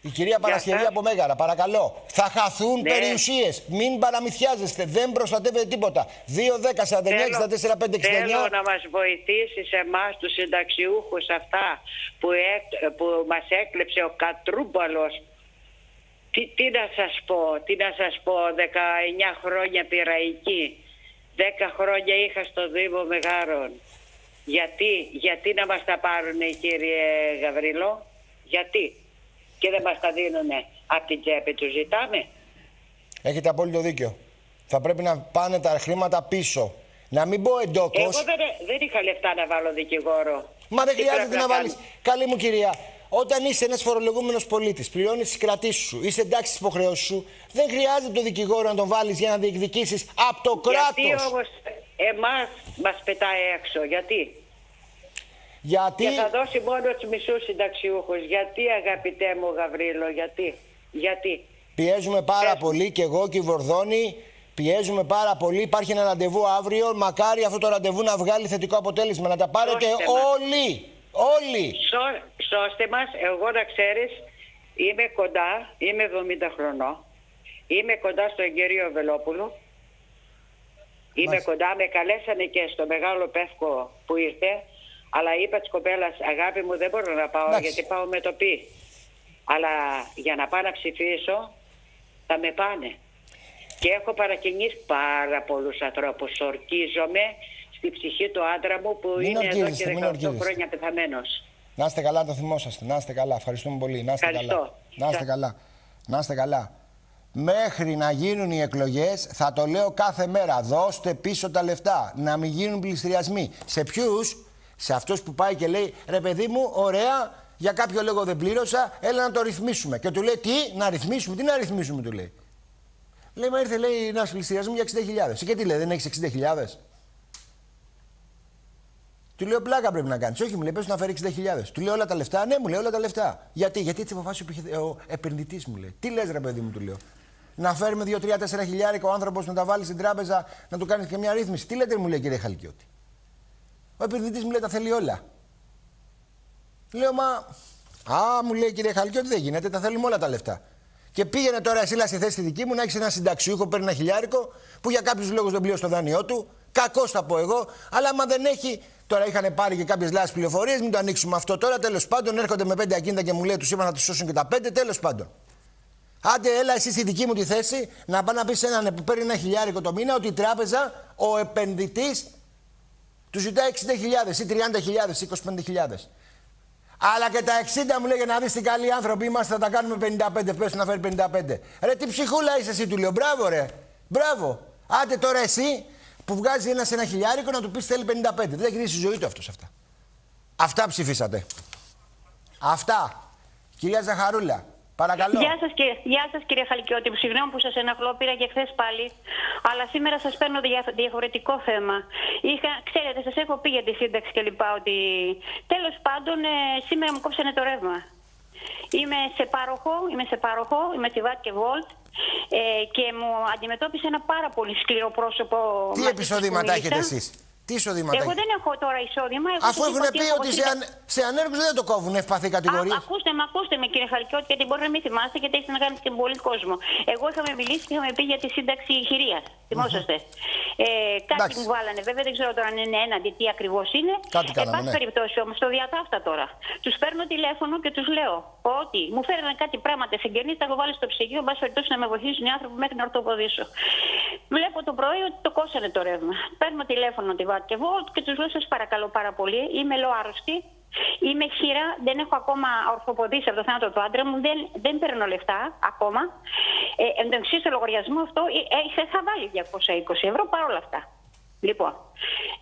Η κυρία Παρασκευή από Μέγαρα, παρακαλώ. Θα χαθούν Ναι. περιουσίες. Μην παραμυθιάζεστε. Δεν προστατεύετε τίποτα. 2, 10, 49, 64, 5, 69. Θέλω να μας βοηθήσει σε εμάς τους συνταξιούχους αυτά που, έκ- που μας έκλεψε ο Κατρούμπαλος. Τι, τι να σας πω, τι να σας πω, 19 χρόνια πειραϊκή, 10 χρόνια είχα στο Δήμο Μεγάρων. Γιατί, γιατί να μας τα πάρουν κύριε Γαβρίλο, γιατί; Και δεν μας τα δίνουνε από την τσέπη τους ζητάμε. Έχετε απόλυτο δίκιο. Θα πρέπει να πάνε τα χρήματα πίσω. Να μην πω εντόκως. Εγώ δεν, δεν είχα λεφτά να βάλω δικηγόρο. Μα δεν Τι χρειάζεται πρέπει να κάνω; βάλεις. Καλή μου κυρία, όταν είσαι ένας φορολογούμενος πολίτης, πληρώνεις τις κρατήσεις σου, είσαι εντάξει στις υποχρεώσεις σου, δεν χρειάζεται το δικηγόρο να τον βάλεις για να διεκδικήσεις από το Γιατί κράτος. όμως εμάς μας πετάει έξω, γιατί; Γιατί. Και θα δώσει μόνο τους μισούς συνταξιούχους. Γιατί αγαπητέ μου Γαβρίλο, γιατί. Γιατί; Πιέζουμε πάρα πολύ και εγώ και η Βορδόνη. Πιέζουμε πάρα πολύ. Υπάρχει ένα ραντεβού αύριο. Μακάρι αυτό το ραντεβού να βγάλει θετικό αποτέλεσμα. Να τα πάρετε Σώστε μας. όλοι. Όλοι. Σώ, σώστε μας, εγώ να ξέρεις, είμαι κοντά, είμαι 70 χρονών. Είμαι κοντά στον κύριο Βελόπουλο. Είμαι Μάλιστα. κοντά, με καλέσανε και στο μεγάλο πεύκο που ήρθε. Αλλά είπα της κοπέλας, αγάπη μου δεν μπορώ να πάω Εντάξει. γιατί πάω με το πι. Αλλά για να πάω να ψηφίσω θα με πάνε. Και έχω παρακινήσει πάρα πολλούς ανθρώπους. Ορκίζομαι στη ψυχή του άντρα μου που Μην είναι εδώ ορκίζεστε, και μην 18 ορκίζεστε. χρόνια πεθαμένος. Να είστε καλά, το θυμόσαστε. Να είστε καλά. Ευχαριστούμε πολύ. Να είστε Ευχαριστώ. καλά. Να είστε Γεια. καλά. Να είστε καλά. Μέχρι να γίνουν οι εκλογές, θα το λέω κάθε μέρα. Δώστε πίσω τα λεφτά. Να μην γίνουν πληστηριασμοί. Σε ποιους, σε αυτούς που πάει και λέει ρε παιδί μου, ωραία, για κάποιο λόγο δεν πλήρωσα, έλα να το ρυθμίσουμε. Και του λέει τι, να ρυθμίσουμε, τι να ρυθμίσουμε, του λέει. Λέει, μα ήρθε λέει ένας πληστηριασμός για 60.000. Και τι λέει, δεν έχεις 60.000. Του λέω πλάκα πρέπει να κάνεις. Όχι, μου λέει πες του να φέρει 60.000. Του λέω όλα τα λεφτά. Ναι, μου λέει όλα τα λεφτά. Γιατί, γιατί έτσι αποφάσισε ο επιχει- ο επενδυτής μου λέει. Τι λες, ρε παιδί μου, του λέω. Να φέρουμε 2-3-4 χιλιάρικα ο άνθρωπος να τα βάλει στην τράπεζα να του κάνεις και μια ρύθμιση. Τι λέτε, μου λέει κύριε Χαλκιώτη. Ο επενδυτής μου λέει τα θέλει όλα. Λέω, μα. Α, μου λέει κύριε Χαλκιώτη, δεν γίνεται, τα θέλουμε όλα τα λεφτά. Και πήγαινε τώρα εσύ στη θέση τη δική μου να έχεις ένα συνταξιούχο, παίρνει ένα χιλιάρικο, που για κάποιους λόγους δεν πλήρωσε το δάνειό του. Κακό θα πω εγώ, αλλά άμα δεν έχει. Τώρα είχαν πάρει και κάποιες λάθος πληροφορίες, μην το ανοίξουμε αυτό τώρα. Τέλος πάντων, έρχονται με πέντε ακίνητα και μου λέει τους είπα να τους σώσουν και τα πέντε. Τέλος πάντων. Άντε, έλα εσύ στη δική μου τη θέση να πάει να πεις σε έναν που παίρνει ένα χιλιάρικο το μήνα ότι η τράπεζα, ο επενδυτής, του ζητάει 60.000 ή 30.000 ή 25.000. Αλλά και τα 60 μου λέει για να δεις τι καλοί άνθρωποι είμαστε, θα τα κάνουμε 55. Πες του να φέρει 55. Ρε, τι ψυχούλα είσαι εσύ, του λέω. Μπράβο, ρε. Μπράβο. Άντε τώρα εσύ που βγάζει ένας σε ένα χιλιάρικο να του πεις θέλει 55. Δεν θα γυρίσει η ζωή του αυτός αυτά. Αυτά ψηφίσατε. Αυτά. Κυρία Ζαχαρούλα, παρακαλώ. Γεια σας κύριε, γεια σας, κύριε Χαλκιώτη. Συγγνώμη που σας ενοχλώ, πήρα και χθες πάλι. Αλλά σήμερα σας παίρνω δια- διαφορετικό θέμα. Είχα, ξέρετε, σας έχω πει για τη σύνταξη κλπ. Ότι τέλος πάντων ε, σήμερα μου κόψανε το ρεύμα. Είμαι σε πάροχο, είμαι σε πάροχο, είμαι στη Watt και Volt ε, και μου αντιμετώπισε ένα πάρα πολύ σκληρό πρόσωπο. Τι μαζί που επεισοδήματα μίλησα. έχετε εσείς; Τι εισοδήματα Εγώ έχετε. δεν έχω τώρα εισόδημα. Εγώ Αφού σας έχουν είπα πει έχω ότι σε, σύνταξη. ανε... σε ανέργους δεν το κόβουν ευπαθή κατηγορία. Α, ακούστε με, ακούστε με κύριε Χαλκιώτη, γιατί μπορεί να μην θυμάστε γιατί έχετε να κάνετε και με πολύ κόσμο. Εγώ είχαμε μιλήσει και είχαμε πει για τη σύνταξη χειρίας. Θυμόσαστε. Ε, κάτι Εντάξει. μου βάλανε. Βέβαια δεν ξέρω τώρα αν είναι έναντι τι ακριβώς είναι. Κάτι Εν κάναμε, πάση ναι. περιπτώσει όμως το διατάφτα τώρα. Τους παίρνω τηλέφωνο και τους λέω ότι μου φέρναν κάτι πράγματα συγγενείς, τα έχω βάλει στο ψυγείο. Εν πάση περιπτώσει να με βοηθήσουν οι άνθρωποι μέχρι να ορθοποδήσω. Βλέπω το πρωί ότι το κόσανε το ρεύμα. Παίρνω τηλέφωνο τη Watt και Volt και τους λέω: Σας παρακαλώ πάρα πολύ, είμαι λοάρρωστη. Είμαι χείρα, δεν έχω ακόμα ορθοποδήσει από το θάνατο του άντρα μου, δεν, δεν παίρνω λεφτά ακόμα. Ε, εν τω εξή, το λογαριασμό αυτό ε, ε, θα βάλει 220 ευρώ παρόλα αυτά. Λοιπόν,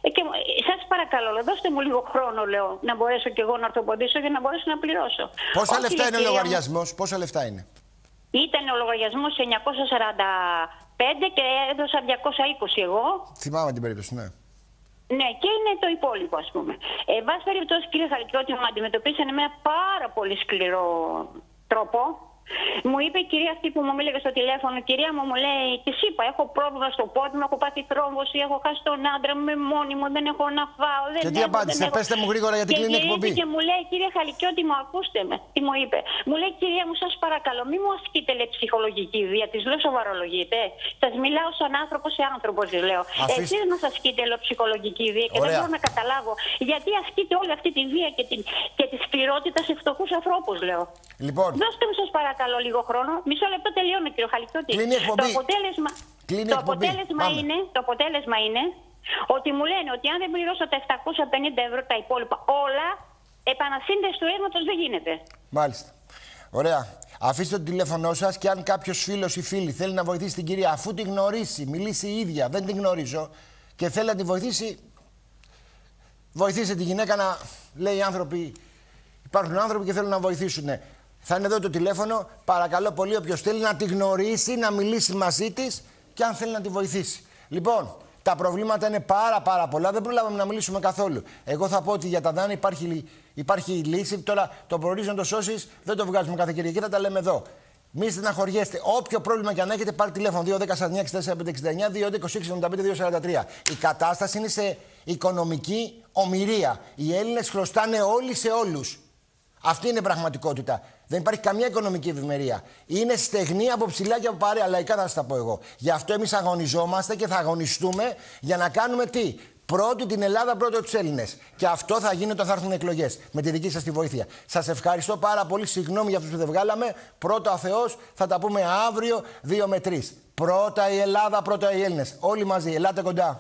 ε, και σας παρακαλώ, δώστε μου λίγο χρόνο, λέω, να μπορέσω κι εγώ να ορθοποδήσω για να μπορέσω να πληρώσω. Πόσα Όχι, λεφτά ρε, είναι ο κυρία μου, λογαριασμός, πόσα λεφτά είναι; Ήταν ο λογαριασμός 945 και έδωσα 220 εγώ. Θυμάμαι την περίπτωση, ναι. Ναι, και είναι το υπόλοιπο, ας πούμε. Ε, βάση περιπτώσει, κύριε Χαλκιώτη, μου αντιμετωπίσανε με ένα πάρα πολύ σκληρό τρόπο. Μου είπε η κυρία αυτή που μου μίλησε στο τηλέφωνο, η κυρία μου μου λέει, τη είπα, έχω πρόβλημα στο πόδι μου, έχω πάθει θρόμβωση, έχω χάσει τον άντρα μου, είμαι μόνη μου, δεν έχω να φάω. Δεν Και τι έχω, απάντησε, δεν έχω. πέστε μου γρήγορα γιατί και κλείνει η γυρίζει εκπομπή. Και μου λέει, κύριε Χαλικιώτη, μου ακούστε με. Τι μου είπε. Μου λέει, κυρία μου, σας παρακαλώ, μην μου ασκείτε λέει, ψυχολογική βία. Της λέω, σοβαρολογείτε. Σας μιλάω σαν άνθρωπος σε άνθρωπος, της λέω. Αφήστε- Εσείς μα ασκείτε λέω, ψυχολογική βία και δεν Ωραία. μπορώ να καταλάβω γιατί ασκείτε όλη αυτή τη βία και, την, και τη σκληρότητα σε φτωχούς ανθρώπους, λέω. Λοιπόν, Δώστε μου σας παρακαλώ λίγο χρόνο. Μισό λεπτό τελειώνω, κύριο Χαλικιώτη. Κλείνει η εκπομπή. Το αποτέλεσμα, Κλείνει η το εκπομπή. αποτέλεσμα, Πάμε. είναι, το αποτέλεσμα είναι ότι μου λένε ότι αν δεν πληρώσω τα 750 ευρώ τα υπόλοιπα όλα, επανασύνδεση του ρεύματος δεν γίνεται. Μάλιστα. Ωραία. Αφήστε το τηλέφωνό σας και αν κάποιος φίλος ή φίλη θέλει να βοηθήσει την κυρία, αφού τη γνωρίσει, μιλήσει η ίδια, δεν την γνωρίζω και θέλει να τη βοηθήσει, βοηθήστε τη γυναίκα να λέει οι άνθρωποι. Υπάρχουν άνθρωποι και θέλουν να βοηθήσουν. Θα είναι εδώ το τηλέφωνο. Παρακαλώ πολύ, όποιος θέλει να τη γνωρίσει, να μιλήσει μαζί της και αν θέλει να τη βοηθήσει. Λοιπόν, τα προβλήματα είναι πάρα πάρα πολλά. Δεν προλάβαμε να μιλήσουμε καθόλου. Εγώ θα πω ότι για τα δάνεια υπάρχει, λύ- υπάρχει λύση. Τώρα το προορίζει να το σώσεις, δεν το βγάζουμε κάθε Κυριακή, θα τα λέμε εδώ. Μη στεναχωριέστε. Όποιο πρόβλημα και αν έχετε, πάρει τηλέφωνο 2, 10, 49, 64, 569, 2, 26, 95, 243. Η κατάσταση είναι σε οικονομική ομοιρία. Οι Έλληνες χρωστάνε όλοι σε όλους. Αυτή είναι η πραγματικότητα. Δεν υπάρχει καμία οικονομική ευημερία. Είναι στεγνή από ψηλά και από παρέα. Λαϊκά θα σας τα πω εγώ. Γι' αυτό εμείς αγωνιζόμαστε και θα αγωνιστούμε για να κάνουμε τι; Πρώτη την Ελλάδα, πρώτο τους Έλληνες. Και αυτό θα γίνει όταν θα έρθουν εκλογές. Με τη δική σας τη βοήθεια. Σας ευχαριστώ πάρα πολύ. Συγγνώμη για αυτούς που δεν βγάλαμε. Πρώτα ο Θεό. Θα τα πούμε αύριο 2 με 3. Πρώτα η Ελλάδα, πρώτα οι Έλληνες. Όλοι μαζί. Ελάτε κοντά.